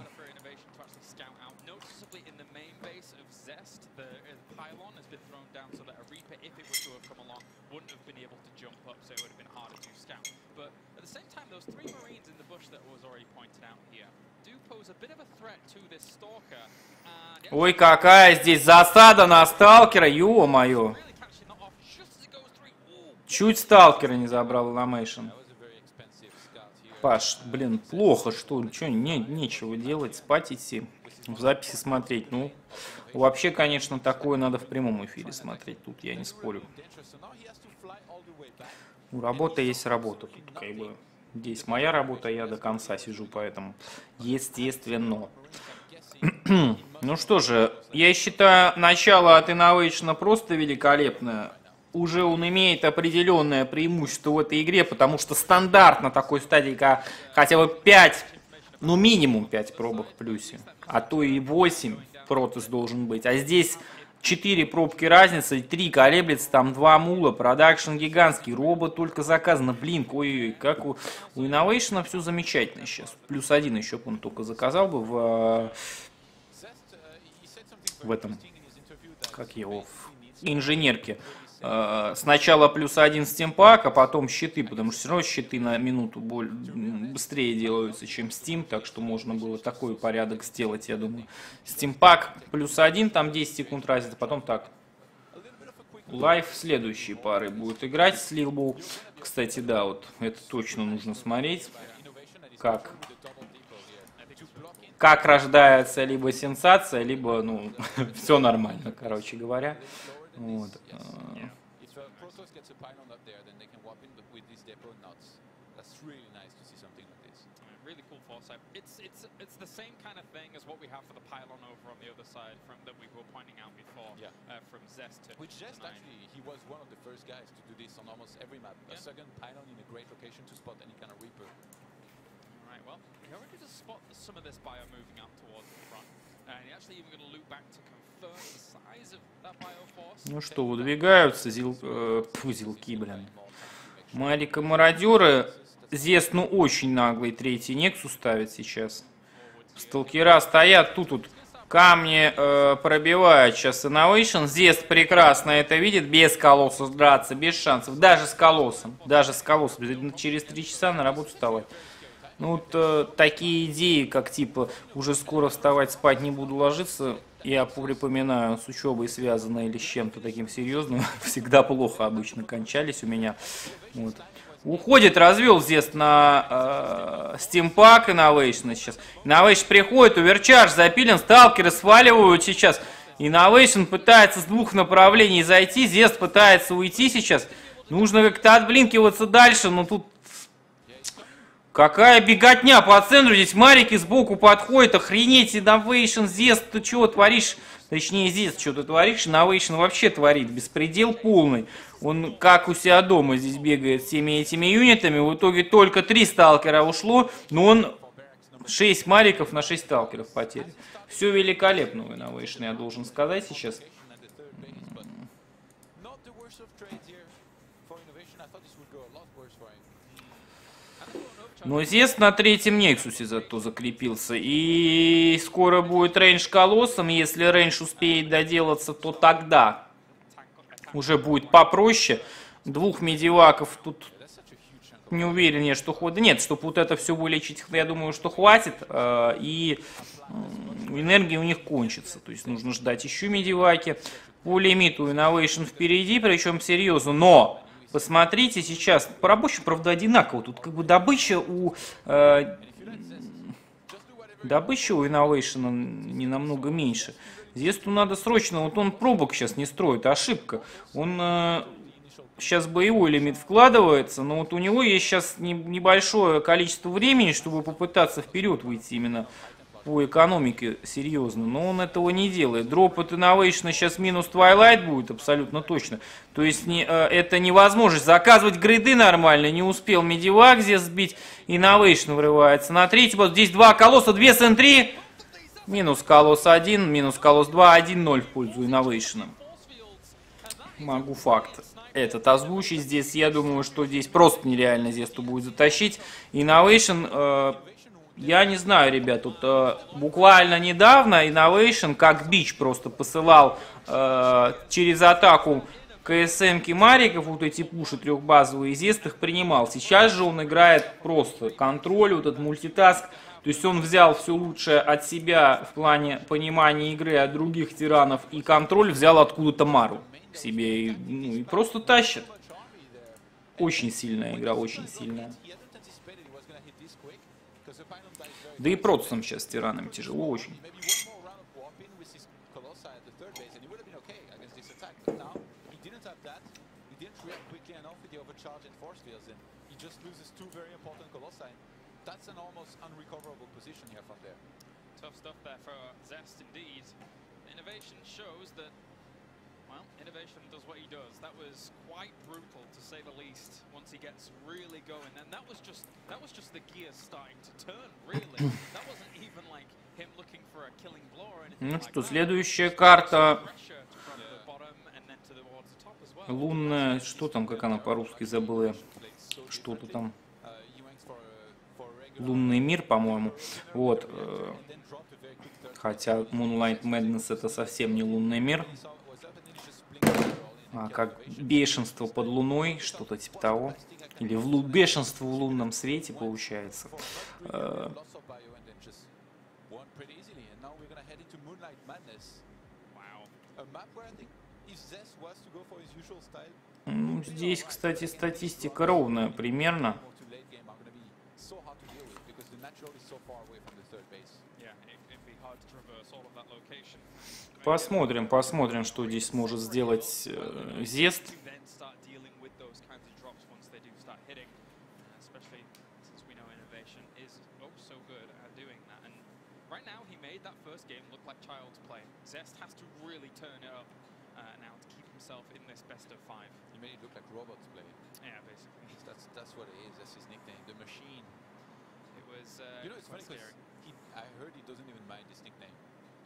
Speaker 13: Noticeably in the main base of Zest, the uh, pylon has been thrown down so that a Reaper, if it were to have come along, wouldn't have been able to jump up, so it would have been harder to scout. But at the same time, those three Marines in the bush that was already pointed out here do pose a bit of a threat to this Stalker. And
Speaker 2: Ой, какая здесь засада на сталкера, ё-моё. Чуть сталкера не забрал Ламейшн. Паш, блин, плохо, что, что, не, нечего делать, спать идти, в записи смотреть. Ну, вообще, конечно, такое надо в прямом эфире смотреть, тут я не спорю. Ну, работа есть работа, тут как бы здесь моя работа, я до конца сижу, поэтому естественно. Ну что же, я считаю, начало от Innovation просто великолепное. Уже он имеет определенное преимущество в этой игре, потому что стандарт на такой стадии, ка- хотя бы 5, ну минимум 5 пробок в плюсе, а то и 8 протез должен быть. А здесь 4 пробки разницы, 3 колеблется, там 2 мула, продакшн гигантский, робот только заказано. Блин, ой-ой, как у, у Innovation все замечательно сейчас. Плюс один еще он только заказал бы в, в этом, как его, в инженерке. Э, Сначала плюс один стимпак, а потом щиты, потому что все равно щиты на минуту быстрее делаются, чем Steam, так что можно было такой порядок сделать, я думаю. Стимпак плюс один, там 10 секунд разница, потом так. Лайв следующей пары будет играть с Лилбу. Кстати, да, вот это точно нужно смотреть, как как рождается либо сенсация, либо, ну, все нормально, короче говоря. what? Yes. Uh, yeah.
Speaker 5: If uh, a Protoss gets a pylon up there, then they can whop in, but with these depot, knots. That's really nice to see something like this.
Speaker 13: Yeah, really cool foresight. It's it's it's the same kind of thing as what we have for the pylon over on the other side from that we were pointing out before.
Speaker 5: Yeah.
Speaker 13: Uh, from Zest to
Speaker 5: Which Zest
Speaker 13: tonight.
Speaker 5: actually he was one of the first guys to do this on almost every map. Yeah. A second pylon in a great location to spot any kind of reaper.
Speaker 13: All right. Well, we already just spot some of this bio moving up towards the front.
Speaker 2: Ну что, выдвигаются зил, э, фу, зилки, блин. Малика мародеры. Зес, ну, очень наглый третий Нексус ставит сейчас. Сталкера стоят, тут вот Камни э, пробивают сейчас Innovation. Зест прекрасно это видит. Без колосса драться, без шансов. Даже с колоссом. Даже с колоссом. Через три часа на работу вставать. Ну вот э, такие идеи, как типа уже скоро вставать, спать не буду ложиться, я припоминаю, с учебой связано или с чем-то таким серьезным, всегда плохо обычно кончались у меня. Вот. Уходит, развел здесь на э, Steam Pack Innovation сейчас. Innovation приходит, Уверчарж запилен, сталкеры сваливают сейчас. Innovation пытается с двух направлений зайти, Зест пытается уйти сейчас. Нужно как-то отблинкиваться дальше, но тут Какая беготня по центру, здесь Марики сбоку подходит, охренеть, Innovation, здесь ты чего творишь? Точнее, здесь что ты творишь, Innovation вообще творит, беспредел полный. Он как у себя дома здесь бегает всеми этими юнитами, в итоге только три сталкера ушло, но он 6 мариков на 6 сталкеров потерял. Все великолепно у INnoVation, я должен сказать сейчас. Но Zest на третьем Нексусе зато закрепился. И скоро будет range колоссом. Если range успеет доделаться, то тогда уже будет попроще. Двух медиваков тут не уверен я, что хватит. Нет, чтобы вот это все вылечить, я думаю, что хватит. Э, и энергии у них кончится. То есть нужно ждать еще медиваки. По лимиту Innovation впереди, причем серьезно. Но Посмотрите сейчас, по рабочим, правда, одинаково. Тут как бы добыча у... Э, добыча у Innovation не намного меньше. Здесь тут надо срочно, вот он пробок сейчас не строит, ошибка. Он э, сейчас боевой лимит вкладывается, но вот у него есть сейчас не, небольшое количество времени, чтобы попытаться вперед выйти именно по экономике серьезно, но он этого не делает. Дроп от Innovation сейчас минус Twilight будет, абсолютно точно. То есть не, э, это невозможность заказывать гриды нормально, не успел Медивак здесь сбить, Innovation врывается на третий, вот здесь два колосса, две сентри, минус колосс 1, минус колосс 2, 1-0 в пользу Innovation. Могу факт этот озвучить здесь. Я думаю, что здесь просто нереально Зесту будет затащить. Innovation э, я не знаю, ребят, тут э, буквально недавно Innovation как бич просто посылал э, через атаку КСМки Мариков, вот эти пуши трехбазовые их принимал. Сейчас же он играет просто контроль, вот этот мультитаск. То есть он взял все лучшее от себя в плане понимания игры от других тиранов и контроль взял откуда-то Мару себе и, ну, и просто тащит. Очень сильная игра, очень сильная. Да и процам сейчас с тиранами тяжело очень. Innovation shows that well, Innovation does what he does. That was quite brutal, to say the least, once he gets really going. And that was just that was just the gears starting to turn, really. that wasn't even like him looking for a killing blow or anything Ну что, следующая карта. Лунная, что там, как она по-русски забыла, что-то там. Лунный мир, по-моему. Вот. Э, хотя Moonlight Madness это совсем не лунный мир а, как бешенство под луной, что-то типа того. Или в лу бешенство в лунном свете получается. Э, ну, здесь, кстати, статистика ровная примерно. Посмотрим, посмотрим, что здесь сможет сделать э, Зест. Zest has to really turn it up uh, now to keep himself in this best of five. He made it look like robots play. Yeah, basically. That's that's what it is. That's his nickname, the machine. It was. Uh, you know, it's funny because I heard he doesn't even mind this nickname.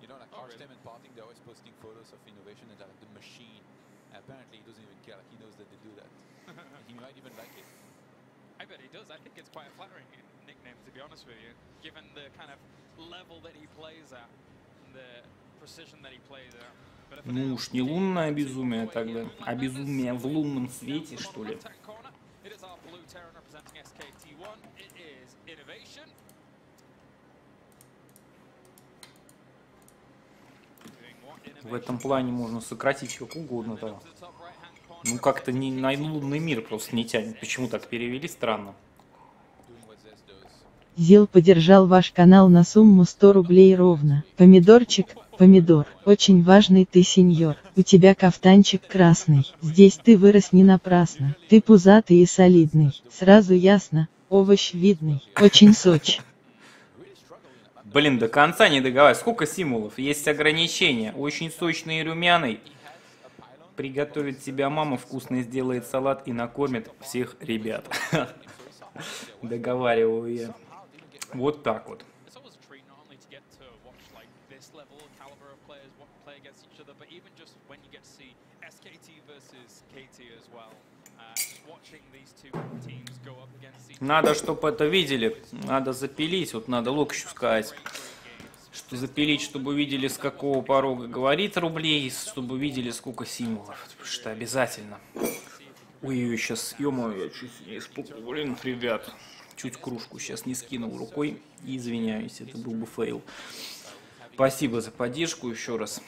Speaker 2: You know, like oh, Arstem really? and Parting, they're always posting photos of innovation and they're like the machine. And apparently he doesn't even care, like he knows that they do that. he might even like it. I bet he does. I think it's quite a flattering nickname, to be honest with you, given the kind of level that he plays at. Ну уж не лунное безумие тогда, а безумие в лунном свете, что ли.
Speaker 13: It is our blue Terran representing SKT1. It is Innovation.
Speaker 2: В этом плане можно сократить как угодно. Да. Ну как-то не, на лунный мир просто не тянет. Почему так перевели? Странно.
Speaker 3: Зил поддержал ваш канал на сумму 100 рублей ровно. Помидорчик, помидор, очень важный ты сеньор. У тебя кафтанчик красный. Здесь ты вырос не напрасно. Ты пузатый и солидный. Сразу ясно, овощ видный. Очень соч.
Speaker 2: Блин, до конца не договаривай. Сколько символов? Есть ограничения. Очень сочный и румяный. Приготовит тебя мама, вкусно сделает салат и накормит всех ребят. Договариваю я. Вот так вот.
Speaker 13: It's always a treat not only to get to watch like this level caliber of players what play against each other, but even just when you get to see SKT versus KT as well. Uh, just watching these two teams go up against each
Speaker 2: Надо, чтобы это видели. Надо запилить. Вот надо Локищу сказать. Что запилить, чтобы видели, с какого порога говорит рублей, чтобы видели, сколько символов. Потому что обязательно. Ой-ой, сейчас, ё я чуть не испугал. Блин, ребят. Чуть кружку сейчас не скинул рукой. И извиняюсь, это был бы фейл. Спасибо за поддержку еще раз.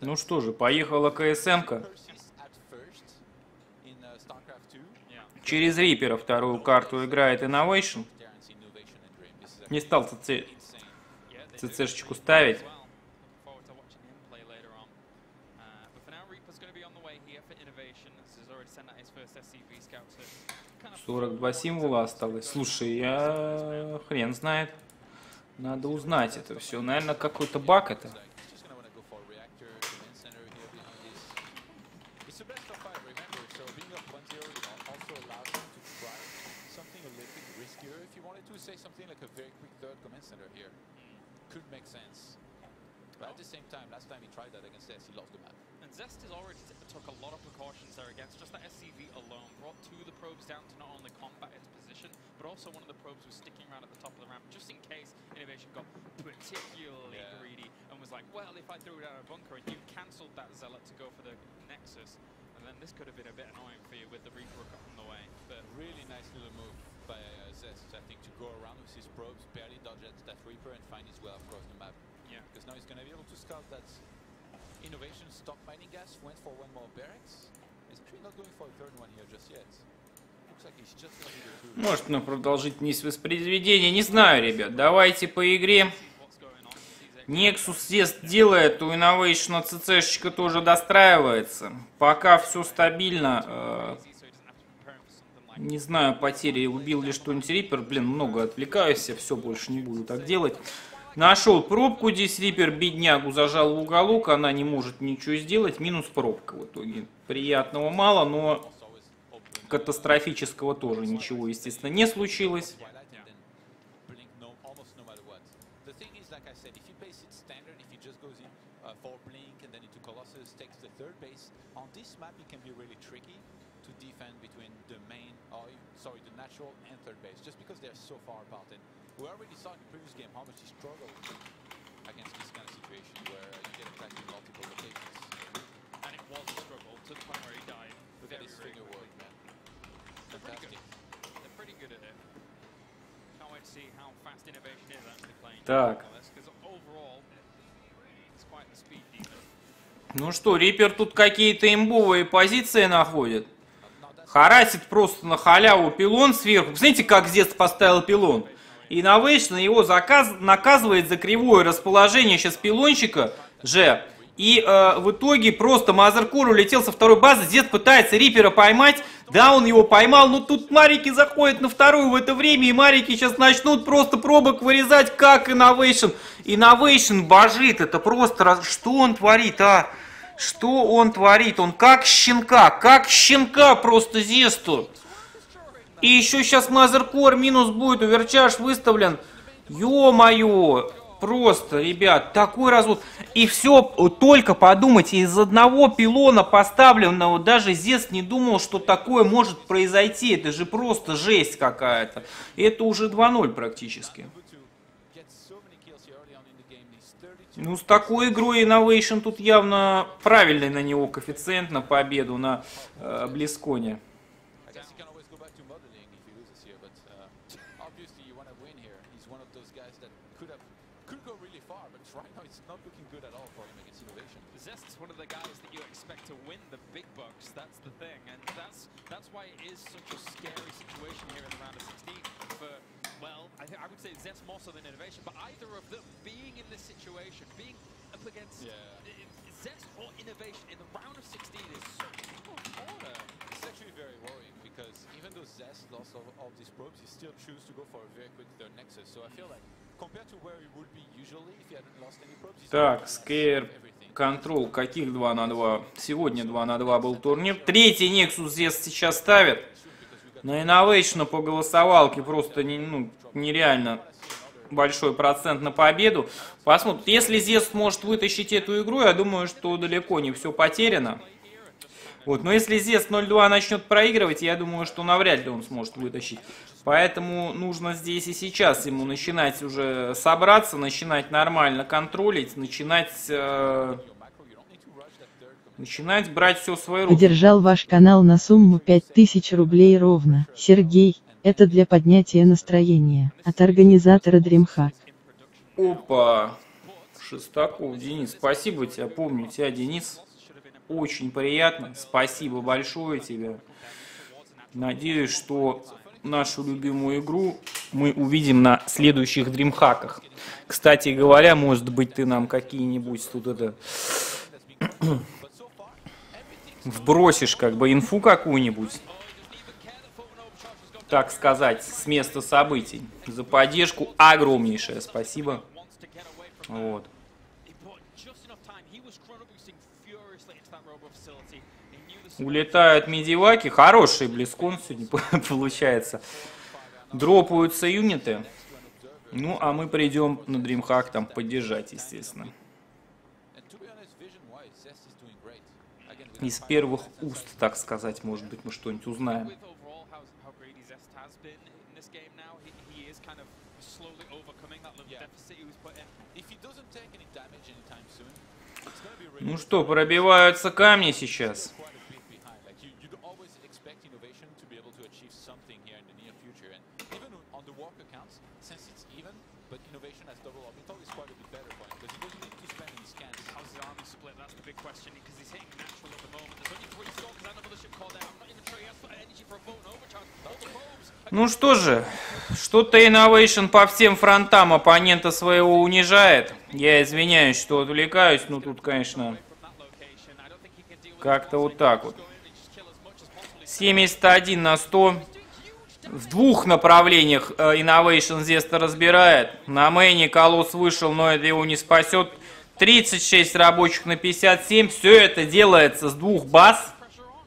Speaker 2: Ну что же, поехала КСМ-ка. Через Рипера вторую карту играет Innovation. Не стал ЦЦ... ЦЦшечку ставить.
Speaker 13: Uh, of
Speaker 2: 42 символа осталось. Слушай, я хрен знает. Надо узнать это все. Наверное, какой-то баг это.
Speaker 5: Very quick third command center here, hmm. could make sense. But at the same time, last time he tried that against S, he lost the map.
Speaker 13: And Zest has already took a lot of precautions there against just that SCV alone. Brought two of the probes down to not only combat its position, but also one of the probes was sticking around at the top of the ramp just in case Innovation got particularly
Speaker 5: Yeah.
Speaker 13: greedy and was like, well, if I threw down a bunker and you cancelled that Zealot to go for the Nexus, and then this could have been a bit annoying for you with the Reaper on the way. But
Speaker 5: Really nice little move by uh, Zest, I think, to go around with his probes, barely dodge at that Reaper and find his way across the map.
Speaker 13: Yeah.
Speaker 5: Because now he's going to be able to scout that innovation stock mining gas, went for one more barracks. He's actually not going for a third one here just yet.
Speaker 2: Может, на продолжительность воспроизведения. Не знаю, ребят. Давайте по игре. Nexus здесь делает, у Innovation ЦЦшечка тоже достраивается. Пока все стабильно. э, Не знаю, потери, убил ли что-нибудь Рипер. Блин, много отвлекаюсь, я все больше не буду так делать. Нашел пробку здесь Рипер, беднягу зажал в уголок, она не может ничего сделать. Минус пробка в итоге. Приятного мало, но катастрофического тоже ничего, естественно, не случилось.
Speaker 5: uh, really tricky or sorry, the natural and third base, just because they're so far apart. And we already saw in the previous game how much he struggled against this kind of situation where you get attacked in multiple locations.
Speaker 13: and it was a struggle to the point where he died.
Speaker 5: Look at his finger work, man.
Speaker 13: They're pretty good.
Speaker 5: Fantastic.
Speaker 13: They're pretty good at it. Can't wait to see how fast innovation is actually playing.
Speaker 2: Так.
Speaker 13: Because overall, it's quite the speed demon.
Speaker 2: Ну что, Рипер тут какие-то имбовые позиции находит. Харасит просто на халяву пилон сверху. Посмотрите, как здесь поставил пилон. Innovation его заказ, наказывает за кривое расположение сейчас пилончика же. И э, в итоге просто Мазеркур улетел со второй базы. Здесь пытается Рипера поймать. Да, он его поймал. Но тут Марики заходят на вторую в это время. И Марики сейчас начнут просто пробок вырезать, как Innovation. Innovation божит. Это просто... Что он творит, а? Что он творит? Он как щенка. Как щенка просто Зесту. И еще сейчас Мазеркор минус будет, уверчаж выставлен. Ё-моё, просто, ребят, такой развод. И все, только подумайте, из одного пилона поставленного даже Зест не думал, что такое может произойти. Это же просто жесть какая-то. Это уже 2-0 практически. Ну, с такой игрой Innovation тут явно правильный на него коэффициент на победу на э, Близконе.
Speaker 5: I guess you can always go back to modeling if he loses here, but uh, obviously you want to win here. He's one of those guys that could have could go really far, but right now it's not looking good at all for him against Innovation.
Speaker 13: Zest's one of the guys that you expect to win the big bucks. That's the thing, and that's that's why it is such a scary situation here in the round of 16 for. Well, I, th- I would say Zest more so than Innovation, but either of them being in this situation, being up against
Speaker 5: Yeah.
Speaker 13: i- Zest or Innovation in the round of 16 is so much harder.
Speaker 5: It's actually very worrying because even lost all, all these probes, he still choose to go for a very quick third Nexus. So I feel like compared to where he would be usually if he hadn't lost any probes, he's
Speaker 2: Так, Скейр, контрол, каких 2 на 2? Сегодня 2 на 2 был турнир. Третий Nexus здесь сейчас ставит. На Innovation по голосовалке просто не, ну, нереально большой процент на победу. Посмотрим. Если Зес сможет вытащить эту игру, я думаю, что далеко не все потеряно. Вот. Но если Зес 0-2 начнет проигрывать, я думаю, что навряд ли он сможет вытащить. Поэтому нужно здесь и сейчас ему начинать уже собраться, начинать нормально контролить, начинать, э, начинать брать все в свои руки.
Speaker 3: Поддержал ваш канал на сумму 5000 рублей ровно. Сергей, это для поднятия настроения. От организатора DreamHack.
Speaker 2: Опа! Шестаков, Денис, спасибо тебе, помню тебя, Денис. Очень приятно, спасибо большое тебе. Надеюсь, что нашу любимую игру мы увидим на следующих дримхаках. Кстати говоря, может быть, ты нам какие-нибудь тут это вбросишь как бы инфу какую-нибудь, так сказать, с места событий. За поддержку огромнейшее спасибо. Вот. Улетают медиваки. Хороший близкон сегодня получается. Дропаются юниты. Ну, а мы придем на DreamHack там поддержать, естественно. Из первых уст, так сказать, может быть, мы что-нибудь узнаем. Ну что, пробиваются камни сейчас.
Speaker 5: Achieve something here in the near future, and even on the walk accounts, since it's even, but innovation has double orbital is quite a bit better for him because he doesn't need to spend any scans.
Speaker 13: How's his army split? That's the big question because he's hitting natural at the moment. There's only three stalkers and another ship called out. I'm not even sure he has energy for a boat overcharge. All the probes
Speaker 2: Ну что же, что-то Innovation по всем фронтам оппонента своего унижает. Я извиняюсь, что отвлекаюсь, но тут, конечно, как-то вот так вот. 71 на 100. В двух направлениях э, Innovation здесь-то разбирает. На мейне Колосс вышел, но это его не спасет. 36 рабочих на 57. Все это делается с двух баз.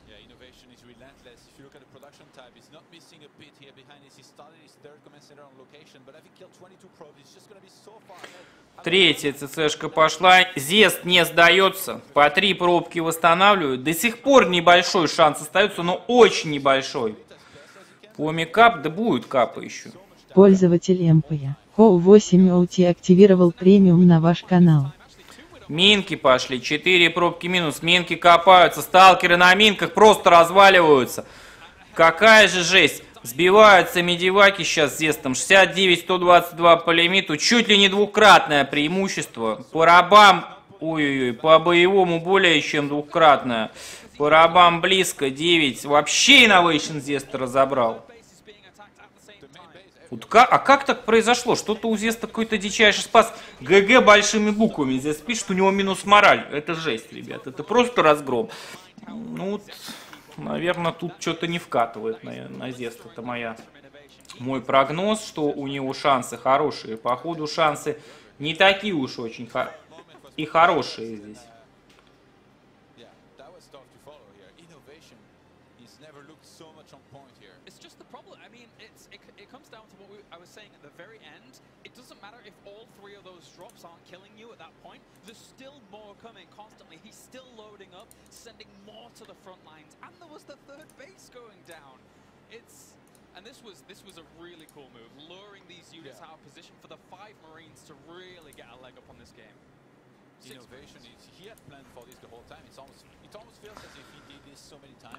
Speaker 5: Yeah, innovation is relentless. If you look at the production type, he's not missing a bit here behind this. He started his third command center on location, but having killed 22 probes, he's just gonna be so far ahead.
Speaker 2: Третья ЦЦшка пошла. Зест не сдается. По три пробки восстанавливают. До сих пор небольшой шанс остается, но очень небольшой. Поми кап, да будет капа еще.
Speaker 3: Пользователь МПЯ. Хоу8 OT активировал премиум на ваш канал.
Speaker 2: Минки пошли. Четыре пробки минус. Минки копаются. Сталкеры на минках просто разваливаются. Какая же жесть. Сбиваются медиваки сейчас с зестом. 69-122 по лимиту. Чуть ли не двукратное преимущество. По рабам, ой-ой-ой, по боевому более чем двукратное. По рабам близко 9. Вообще Innovation Зеста разобрал. Вот ка- а как так произошло? Что-то у Зеста какой-то дичайший спас. ГГ большими буквами. Здесь пишет, у него минус мораль. Это жесть, ребят. Это просто разгром. Ну, вот, наверное, тут что-то не вкатывает на, на Зест. Это моя, мой прогноз, что у него шансы хорошие. Походу, шансы не такие уж очень хо- и хорошие здесь.
Speaker 5: Yeah, that was tough to follow here. Innovation, he's never looked so much on point here.
Speaker 13: It's just the problem. I mean, it's it, it comes down to what we, I was saying at the very end. It doesn't matter if all three of those drops aren't killing you at that point. There's still more coming constantly. He's still loading up, sending more to the front lines, and there was the third base going down. It's and this was this was a really cool move, luring these units out of position for the five Marines to really get a leg up on this game.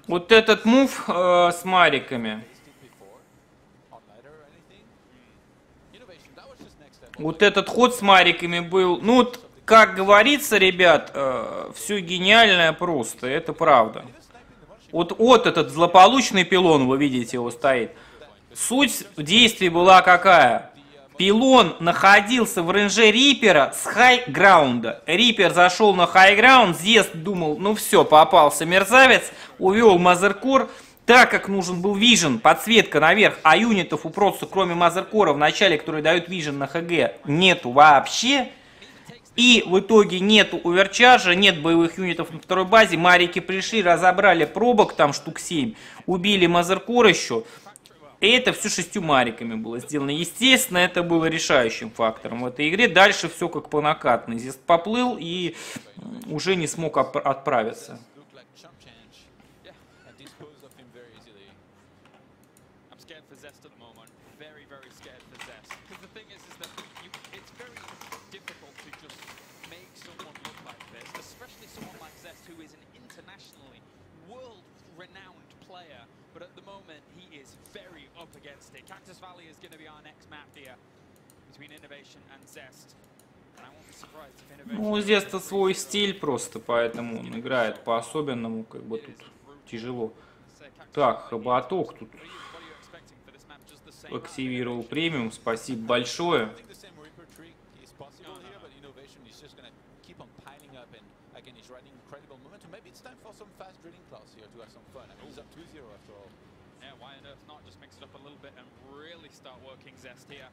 Speaker 2: Вот этот мув э, с мариками.
Speaker 5: Level.
Speaker 2: Вот этот ход с мариками был, ну, вот, как говорится, ребят, э, все гениальное просто, это правда. Вот, вот этот злополучный пилон, вы видите, его стоит. Суть в действии была какая? Пилон находился в рейнже Рипера с хай-граунда. Рипер зашел на хай-граунд, Зест думал, ну все, попался мерзавец, увел Мазеркор, так как нужен был вижен, подсветка наверх, а юнитов у просто кроме Мазеркора в начале, которые дают вижен на ХГ, нету вообще. И в итоге нету оверчаржа, нет боевых юнитов на второй базе. Марики пришли, разобрали пробок, там штук 7, убили Мазеркор еще. И это все шестью мариками было сделано. Естественно, это было решающим фактором в этой игре. Дальше все как по накатной. Здесь поплыл и уже не смог отправиться.
Speaker 5: Looked like chump change. Yeah, and disposed of him very easily.
Speaker 13: I'm scared for Zest at the moment. Very, very scared for Zest. Because the thing is, is that you, it's very difficult to just make someone look like this, especially someone like Zest, who is an internationally world-renowned player. But at the moment, he is very up against it. Cactus Valley is going to be our next map here between Innovation and Zest. And
Speaker 2: Ну, здесь-то свой стиль просто, поэтому он играет по-особенному, как бы тут тяжело. Так, хоботок тут активировал премиум, спасибо большое.
Speaker 5: I think the same Reaper trick is possible here, but Innovation is just gonna keep on piling up and again he's riding incredible momentum. Maybe it's time for some fast drilling class here to have some fun. I mean, he's up 2-0 after all.
Speaker 13: Yeah.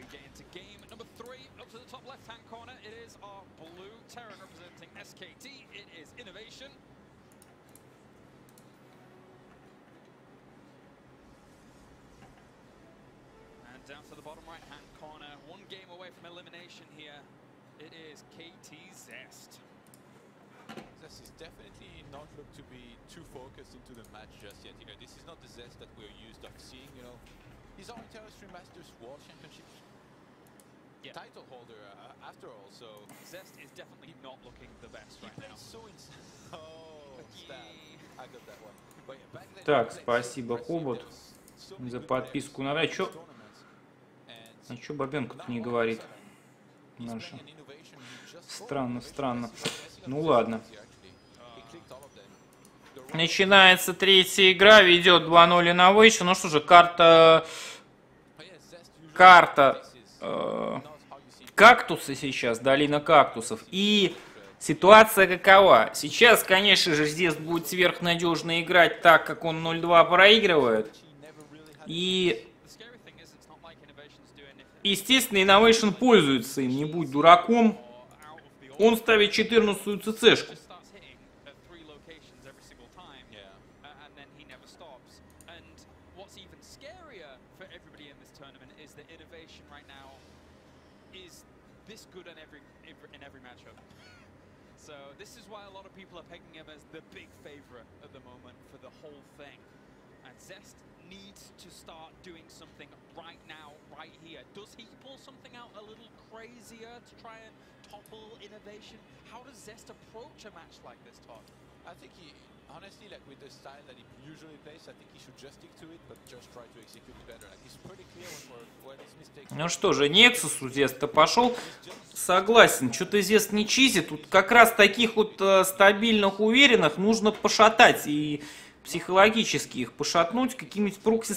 Speaker 13: We get into game number three. Up to the top left-hand corner, it is our blue Terran representing SKT. It is Innovation. And down to the bottom right-hand corner, one game away from elimination here. It is KT Zest.
Speaker 5: Zest is definitely not looked to be too focused into the match just yet. You know, this is not the Zest that we're used of seeing. You know, he's our Terrestrial Masters World Championship title holder uh, after all. So
Speaker 13: Zest is definitely not looking the best
Speaker 5: he
Speaker 13: right now.
Speaker 5: so. Oh, stab! I got that one. But yeah, back then
Speaker 2: Так, спасибо,
Speaker 5: many
Speaker 2: за подписку на Чё, а чё Бабенко-то не говорит? Наша. Странно, странно. Ну ладно. Начинается третья игра, ведет 2-0 Innovation. Ну что же, карта... Карта... э, кактусы сейчас, долина кактусов. И ситуация какова? Сейчас, конечно же, здесь будет сверхнадежно играть так, как он 0-2 проигрывает. И... Естественно, Innovation пользуется им, не будь дураком. Он ставит 14-ю ЦЦшку.
Speaker 13: Is this good in every every- in every matchup. So this is why a lot of people are pegging him as the big favorite at the moment for the whole thing. And Zest needs to start doing something right now, right here. Does he pull something out a little crazier to try and topple innovation? How does Zest approach a match like this, Todd?
Speaker 5: I think he, honestly, like with the style that he usually plays, I think he should just stick to it, but just try to execute better. Like he's pretty clear when, when his mistakes.
Speaker 2: Ну что же, Nexus у Зеста пошел. Согласен, что-то Зест не чизит. Тут как раз таких вот э, стабильных, уверенных нужно пошатать. И психологически их пошатнуть каким-нибудь прокси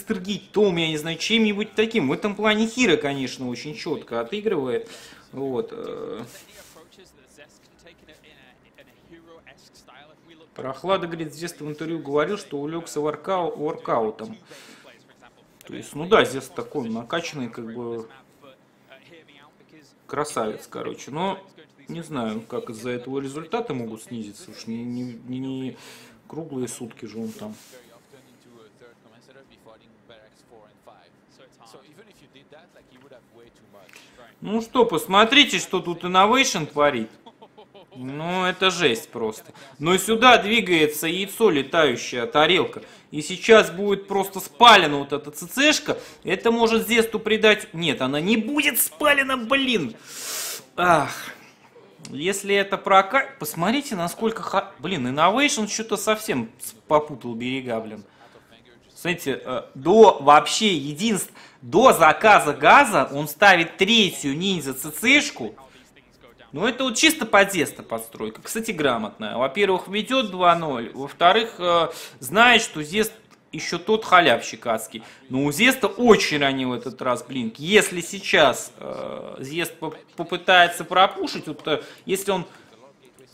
Speaker 2: Том, я не знаю, чем-нибудь таким. В этом плане Хира, конечно, очень четко отыгрывает. Вот. э,
Speaker 13: Approaches that Zest can take in a, in a, in a hero-esque style. If we look
Speaker 2: Прохлада, говорит, Зест в интервью говорил, что увлекся воркау- воркаутом. То есть, ну да, Зест такой накачанный, как бы, красавец, короче. Но не знаю, как из-за этого результаты могут снизиться. Уж не, не- не- круглые сутки же он там.
Speaker 5: very often into a third commentator before adding barracks 4 and 5. So, even if you did that, like you would have way too much.
Speaker 2: Ну что, посмотрите, что тут Innovation творит. Ну, это жесть просто. Но сюда двигается яйцо летающая тарелка. И сейчас будет просто спалена вот эта ЦЦшка. Это может Зесту придать... Нет, она не будет спалена, блин. Ах. Если это прокат... Посмотрите, насколько... Ха... Блин, Innovation что-то совсем попутал берега, блин. Смотрите, э, до вообще единств... До заказа газа он ставит третью ниндзя ЦЦшку. Ну, это вот чисто под Зеста подстройка. Кстати, грамотная. Во-первых, ведет 2-0. Во-вторых, э, знает, что Зест еще тот халявщик адский. Но у Зеста очень ранил этот раз Блинк. Если сейчас э, Зест попытается пропушить, вот, э, если он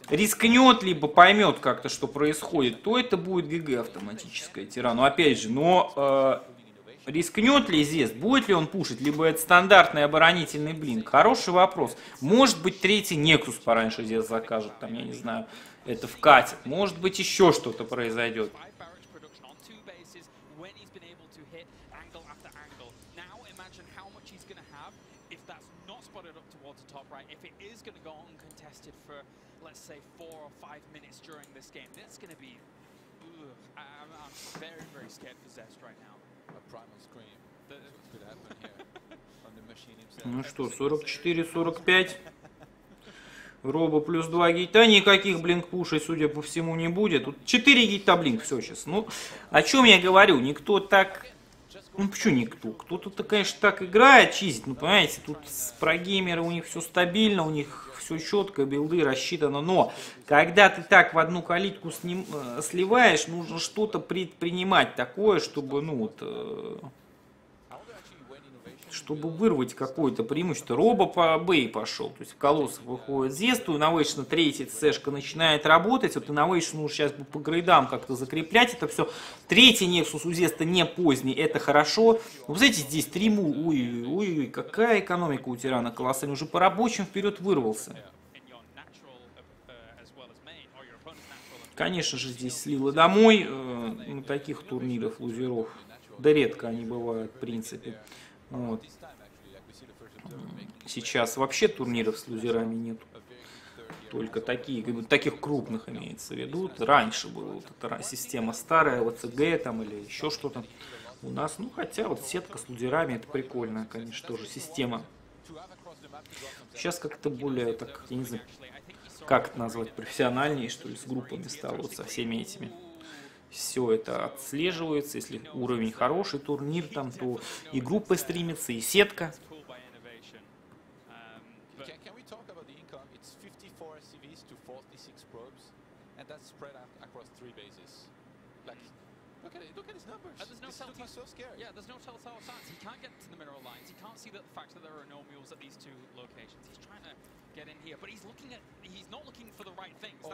Speaker 2: рискнет, либо поймет как-то, что происходит, то это будет ГГ автоматическая тирану. Опять же, но э, рискнет ли Зест, будет ли он пушить, либо это стандартный оборонительный блинк? Хороший вопрос. Может быть, третий Нексус пораньше Зест закажет, там, я не знаю, это вкатит. Может быть, еще что-то произойдет. during this game. That's going to be... Ugh, I'm, I'm very, very scared for Zest right now. Ну что, 44-45. Роба плюс 2 гейта, никаких блинк-пушей, судя по всему, не будет. Тут 4 гейта блинк, все сейчас. Ну, о чем я говорю, никто так... Ну, почему никто? Кто-то, конечно, так играет, чистит, ну, понимаете, тут про геймеры у них все стабильно, у них все четко, билды рассчитано. Но когда ты так в одну калитку э, сливаешь, нужно что-то предпринимать такое, чтобы, ну вот, э, чтобы вырвать какое-то преимущество. Роба по Бэй пошел, то есть Колоссов выходит Зесту, Innovation третья цешка начинает работать, вот Innovation нужно сейчас по грейдам как-то закреплять это все. Третий Nexus у Зеста не поздний, это хорошо. Вы знаете, здесь триму, ой, ой, ой, какая экономика у Тирана колоссальная, уже по рабочим вперед вырвался. Конечно же, здесь слила домой э, на таких турнирах лузеров. Да редко они бывают, в принципе. Вот. Сейчас вообще турниров с лузерами нет. Только такие, как бы, таких крупных имеется в виду. Раньше была вот эта система старая, ОЦГ там или еще что-то. У нас, ну хотя вот сетка с лузерами, это прикольная, конечно, тоже система. Сейчас как-то более, так, я не знаю, как это назвать, профессиональнее, что ли, с группами стало, вот со всеми этими все это отслеживается. Если уровень хороший, турнир там, то и группа стримится, и сетка. Yeah, there's no telltale signs. He can't get to the mineral lines. He can't see the fact that there are no mules at these two locations. He's trying to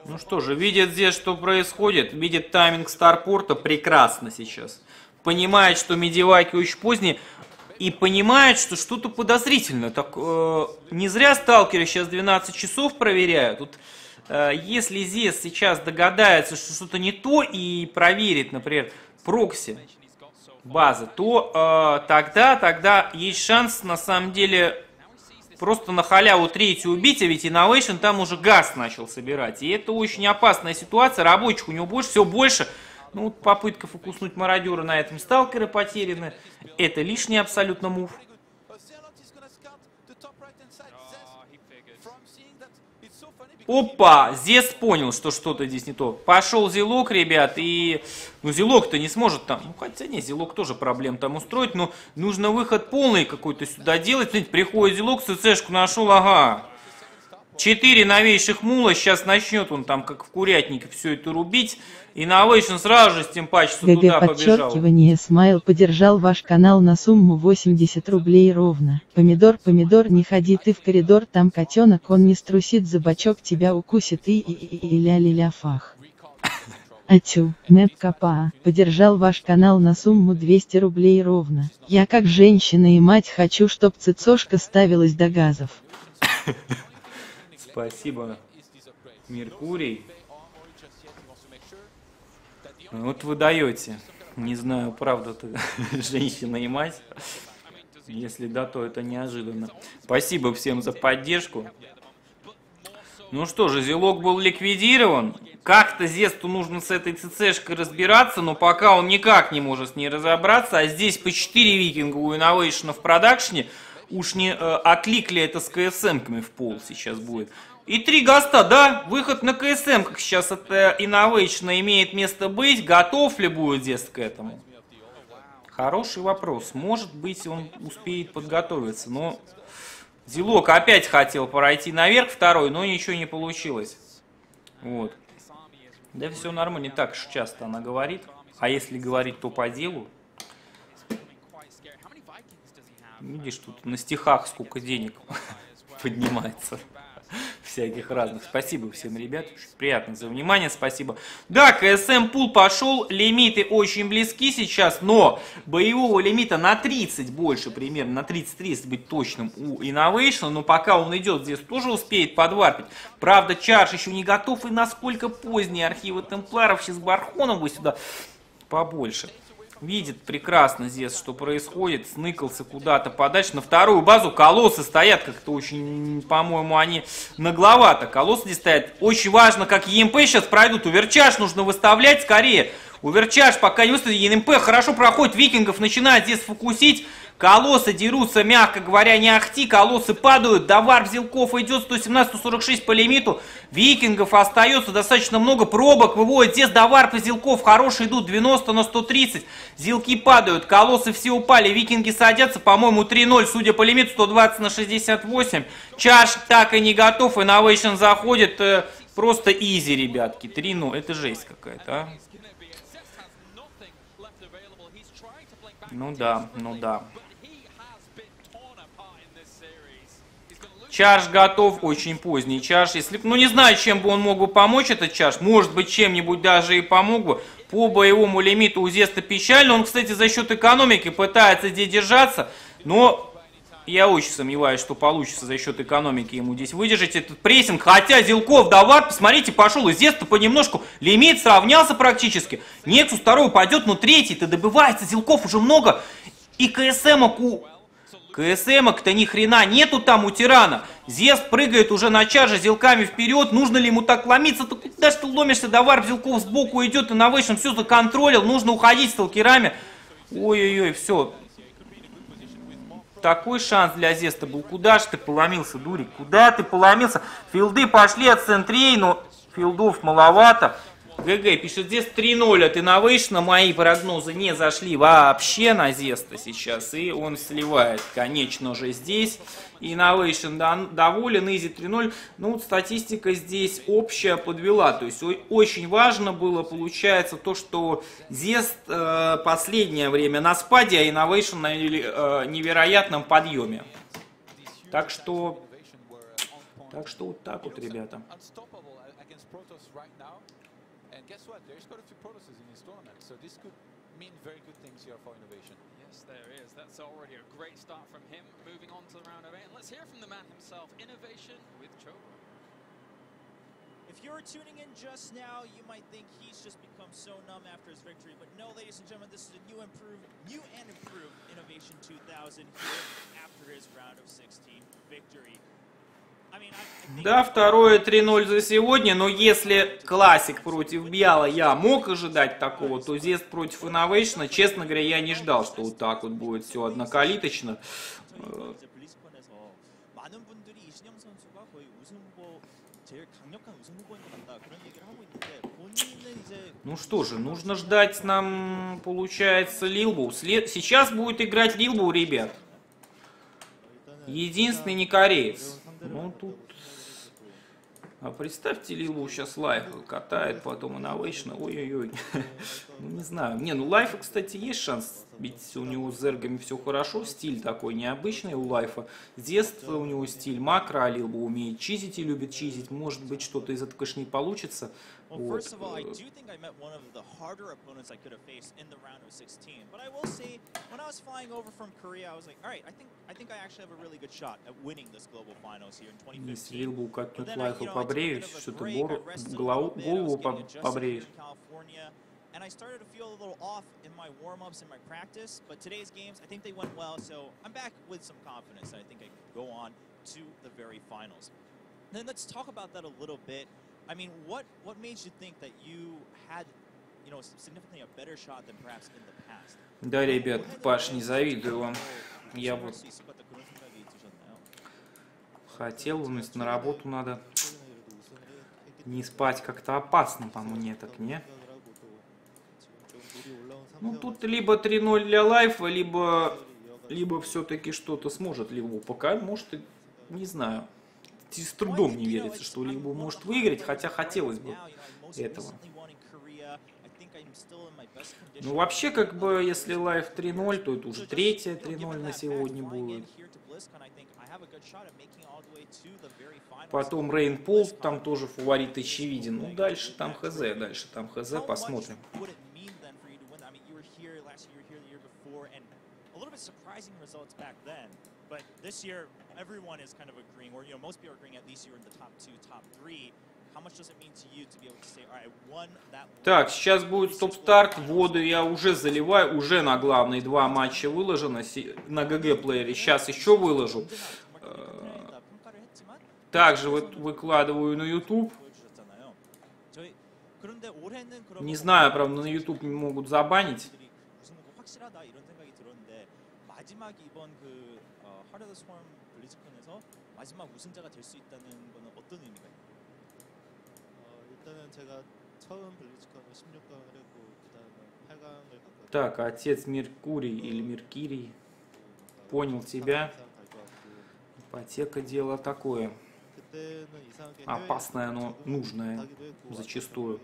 Speaker 2: ну что же, видит здесь, что происходит, видит тайминг Старпорта прекрасно сейчас. Понимает, что медиваки очень поздние, и понимает, что что-то подозрительно. Так э, не зря сталкеры сейчас 12 часов проверяют. Тут, э, если здесь сейчас догадается, что что-то не то и проверит, например, прокси базы, то э, тогда, тогда есть шанс на самом деле просто на халяву третью убить, а ведь Innovation там уже газ начал собирать. И это очень опасная ситуация, рабочих у него больше, все больше. Ну, вот попытка фокуснуть мародера на этом сталкеры потеряны. Это лишний абсолютно мув. Опа! Зес понял, что что-то здесь не то. Пошел Зелок, ребят, и... Ну, Зелок-то не сможет там... Ну, хотя не, Зелок тоже проблем там устроить, но нужно выход полный какой-то сюда делать. Смотрите, приходит Зелок, ЦЦшку нашел, ага. Четыре новейших мула, сейчас начнет он там, как в курятнике, все это рубить. Innovation сразу же с тем паче туда побежал.
Speaker 3: подчеркивание, Смайл поддержал ваш канал на сумму 80 рублей ровно. Помидор, помидор, не ходи ты в коридор, там котенок, он не струсит, за бачок тебя укусит и и и и ля-ля-ля фах. Атю, Мэп Капа, поддержал ваш канал на сумму 200 рублей ровно. Я как женщина и мать хочу, чтоб цицошка ставилась до газов.
Speaker 2: Спасибо, Меркурий. Вот вы даете. Не знаю, правда ты женщина и мать. Если да, то это неожиданно. Спасибо всем за поддержку. Ну что же, Зелок был ликвидирован. Как-то Зесту нужно с этой ЦЦшкой разбираться, но пока он никак не может с ней разобраться. А здесь по 4 викинга у Innovation в продакшне. Уж не э, окликли это с КСМками в пол сейчас будет. И три гаста, да, выход на КСМ, как сейчас от э, Innovation имеет место быть. Готов ли будет здесь к этому? Хороший вопрос. Может быть, он успеет подготовиться, но... Зилок опять хотел пройти наверх второй, но ничего не получилось. Вот. Да все нормально, не так часто она говорит. А если говорить, то по делу. Видишь, тут на стихах сколько денег поднимается всяких разных. Спасибо всем, ребят. Приятно за внимание, спасибо. Да, КСМ пул пошел, лимиты очень близки сейчас, но боевого лимита на 30 больше, примерно на 33, если быть точным, у Innovation, но пока он идет, здесь тоже успеет подварпить. Правда, Чарш еще не готов, и насколько поздние архивы Темпларов, сейчас Бархоном бы сюда побольше видит прекрасно здесь, что происходит, сныкался куда-то подальше. На вторую базу колоссы стоят как-то очень, по-моему, они нагловато. Колоссы здесь стоят. Очень важно, как ЕМП сейчас пройдут. Уверчаш нужно выставлять скорее. Уверчаш пока не выставит. ЕМП хорошо проходит. Викингов начинает здесь фокусить. Колоссы дерутся, мягко говоря, не ахти. Колоссы падают. Давар Зилков идет 117-146 по лимиту. Викингов остается достаточно много. Пробок выводит. Здесь Давар по Зилков хорошие идут. 90 на 130. Зилки падают. Колоссы все упали. Викинги садятся. По-моему, 3-0. Судя по лимиту, 120 на 68. Чаш так и не готов. Innovation заходит. Э, просто изи, ребятки. 3-0. Это жесть какая-то, а. Ну да, ну да. Чаш готов, очень поздний чаш. Если, ну не знаю, чем бы он мог бы помочь, этот чаш. Может быть, чем-нибудь даже и помог бы. По боевому лимиту у Зеста печально. Он, кстати, за счет экономики пытается здесь держаться. Но я очень сомневаюсь, что получится за счет экономики ему здесь выдержать этот прессинг. Хотя Зилков, Давар, посмотрите, пошел из Зеста понемножку. Лимит сравнялся практически. Нексус второй упадет, но третий-то добивается. Зилков уже много. И КСМок у КСМок-то ни хрена нету там у тирана. Зес прыгает уже на чаже зелками вперед. Нужно ли ему так ломиться? Ты куда ж ты ломишься? Давар Зелков сбоку идет и на вышем все законтролил. Нужно уходить с сталкерами. Ой-ой-ой, все. Такой шанс для Зеста был. Куда ж ты поломился, дурик? Куда ты поломился? Филды пошли от центрей, но филдов маловато. ГГ пишет, здесь 3-0 от Innovation, мои прогнозы не зашли вообще на Зеста сейчас, и он сливает, конечно же, здесь. Innovation доволен, Изи 3-0. Ну, статистика здесь общая подвела, то есть очень важно было, получается, то, что Зест э, последнее время на спаде, а Innovation на э, невероятном подъеме. Так что, так что вот так вот, ребята.
Speaker 5: guess what? There's quite a few Protosses in his tournament, so this could mean very good things here for Innovation.
Speaker 13: Yes, there is. That's already a great start from him. Moving on to the round of eight. And let's hear from the man himself, Innovation with Chobo.
Speaker 1: If you're tuning in just now, you might think he's just become so numb after his victory, but no, ladies and gentlemen, this is a new improved, new and improved Innovation 2000 here after his round of 16 victory.
Speaker 2: Да, второе 3-0 за сегодня, но если классик против Бьяла я мог ожидать такого, то здесь против Innovation, честно говоря, я не ждал, что вот так вот будет все однокалиточно. Ну что же, нужно ждать нам, получается, Лилбу. Сейчас будет играть Лилбу, ребят. Единственный не кореец. Ну, тут... А представьте, Лилу сейчас лайф катает, потом инновейшн, ой-ой-ой. ну, не знаю. Не, ну лайфа, кстати, есть шанс, ведь у него с зергами все хорошо, стиль такой необычный у лайфа. С детства у него стиль макро, а Лилба умеет чизить и любит чизить. Может быть, что-то из этого, конечно, не получится.
Speaker 1: Well, вот. first of all, I do think I met one of the harder opponents I could have faced in the round of 16. But I will say, when I was flying over from Korea, I was like, all right, I think I think I actually have a really good shot at winning this global finals here in 2015.
Speaker 2: Если бы укатнуть лайфу побреешь, что-то голову побреешь.
Speaker 1: And I started to feel a little off in my warm-ups and my practice, but today's games, I think they went well, so I'm back with some confidence. I think I can go on to the very finals. Then let's talk about that a little bit. I mean, what what made you think that you had?
Speaker 2: Да, ребят, Паш, не завидую вам. Я вот хотел, нас на работу надо. Не спать как-то опасно по мне, так не? Ну, тут либо 3-0 для лайфа, либо, либо все-таки что-то сможет Ливу. Пока, может, и, не знаю. С трудом не верится, что Ливу может выиграть, хотя хотелось бы этого. Ну, вообще, как бы, если лайф 3-0, то это уже третья 3-0 на сегодня будет. Потом Рейнпол, там тоже фаворит очевиден. Ну, дальше там хз, дальше там хз, посмотрим.
Speaker 1: But this year, everyone is kind of agreeing, or you know, most people are agreeing at least you're in the top two, top three.
Speaker 2: Так, сейчас будет стоп-старт. Воду я уже заливаю. Уже на главные два матча выложено. На ГГ-плеере. Сейчас еще выложу. Э, также вот выкладываю на YouTube. Не знаю, правда, на YouTube могут забанить. 마지막 우승자가 될 수 있다는 거는 어떤 의미가 있나요? 일단은 제가 처음 블리츠컨을 16강을 했고 그다음에 8강을 갔거든요. Так, отец Меркурий или Меркирий. Понял тебя. Ипотека дело такое. Опасное, но нужное зачастую.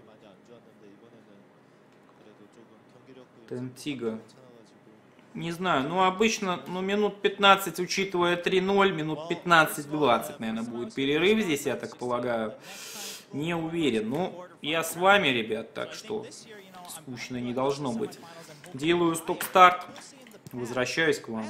Speaker 2: Тентига. не знаю, ну обычно, ну минут 15, учитывая 3-0, минут 15-20, наверное, будет перерыв здесь, я так полагаю. Не уверен. Ну, я с вами, ребят, так что скучно не должно быть. Делаю стоп-старт. Возвращаюсь к вам.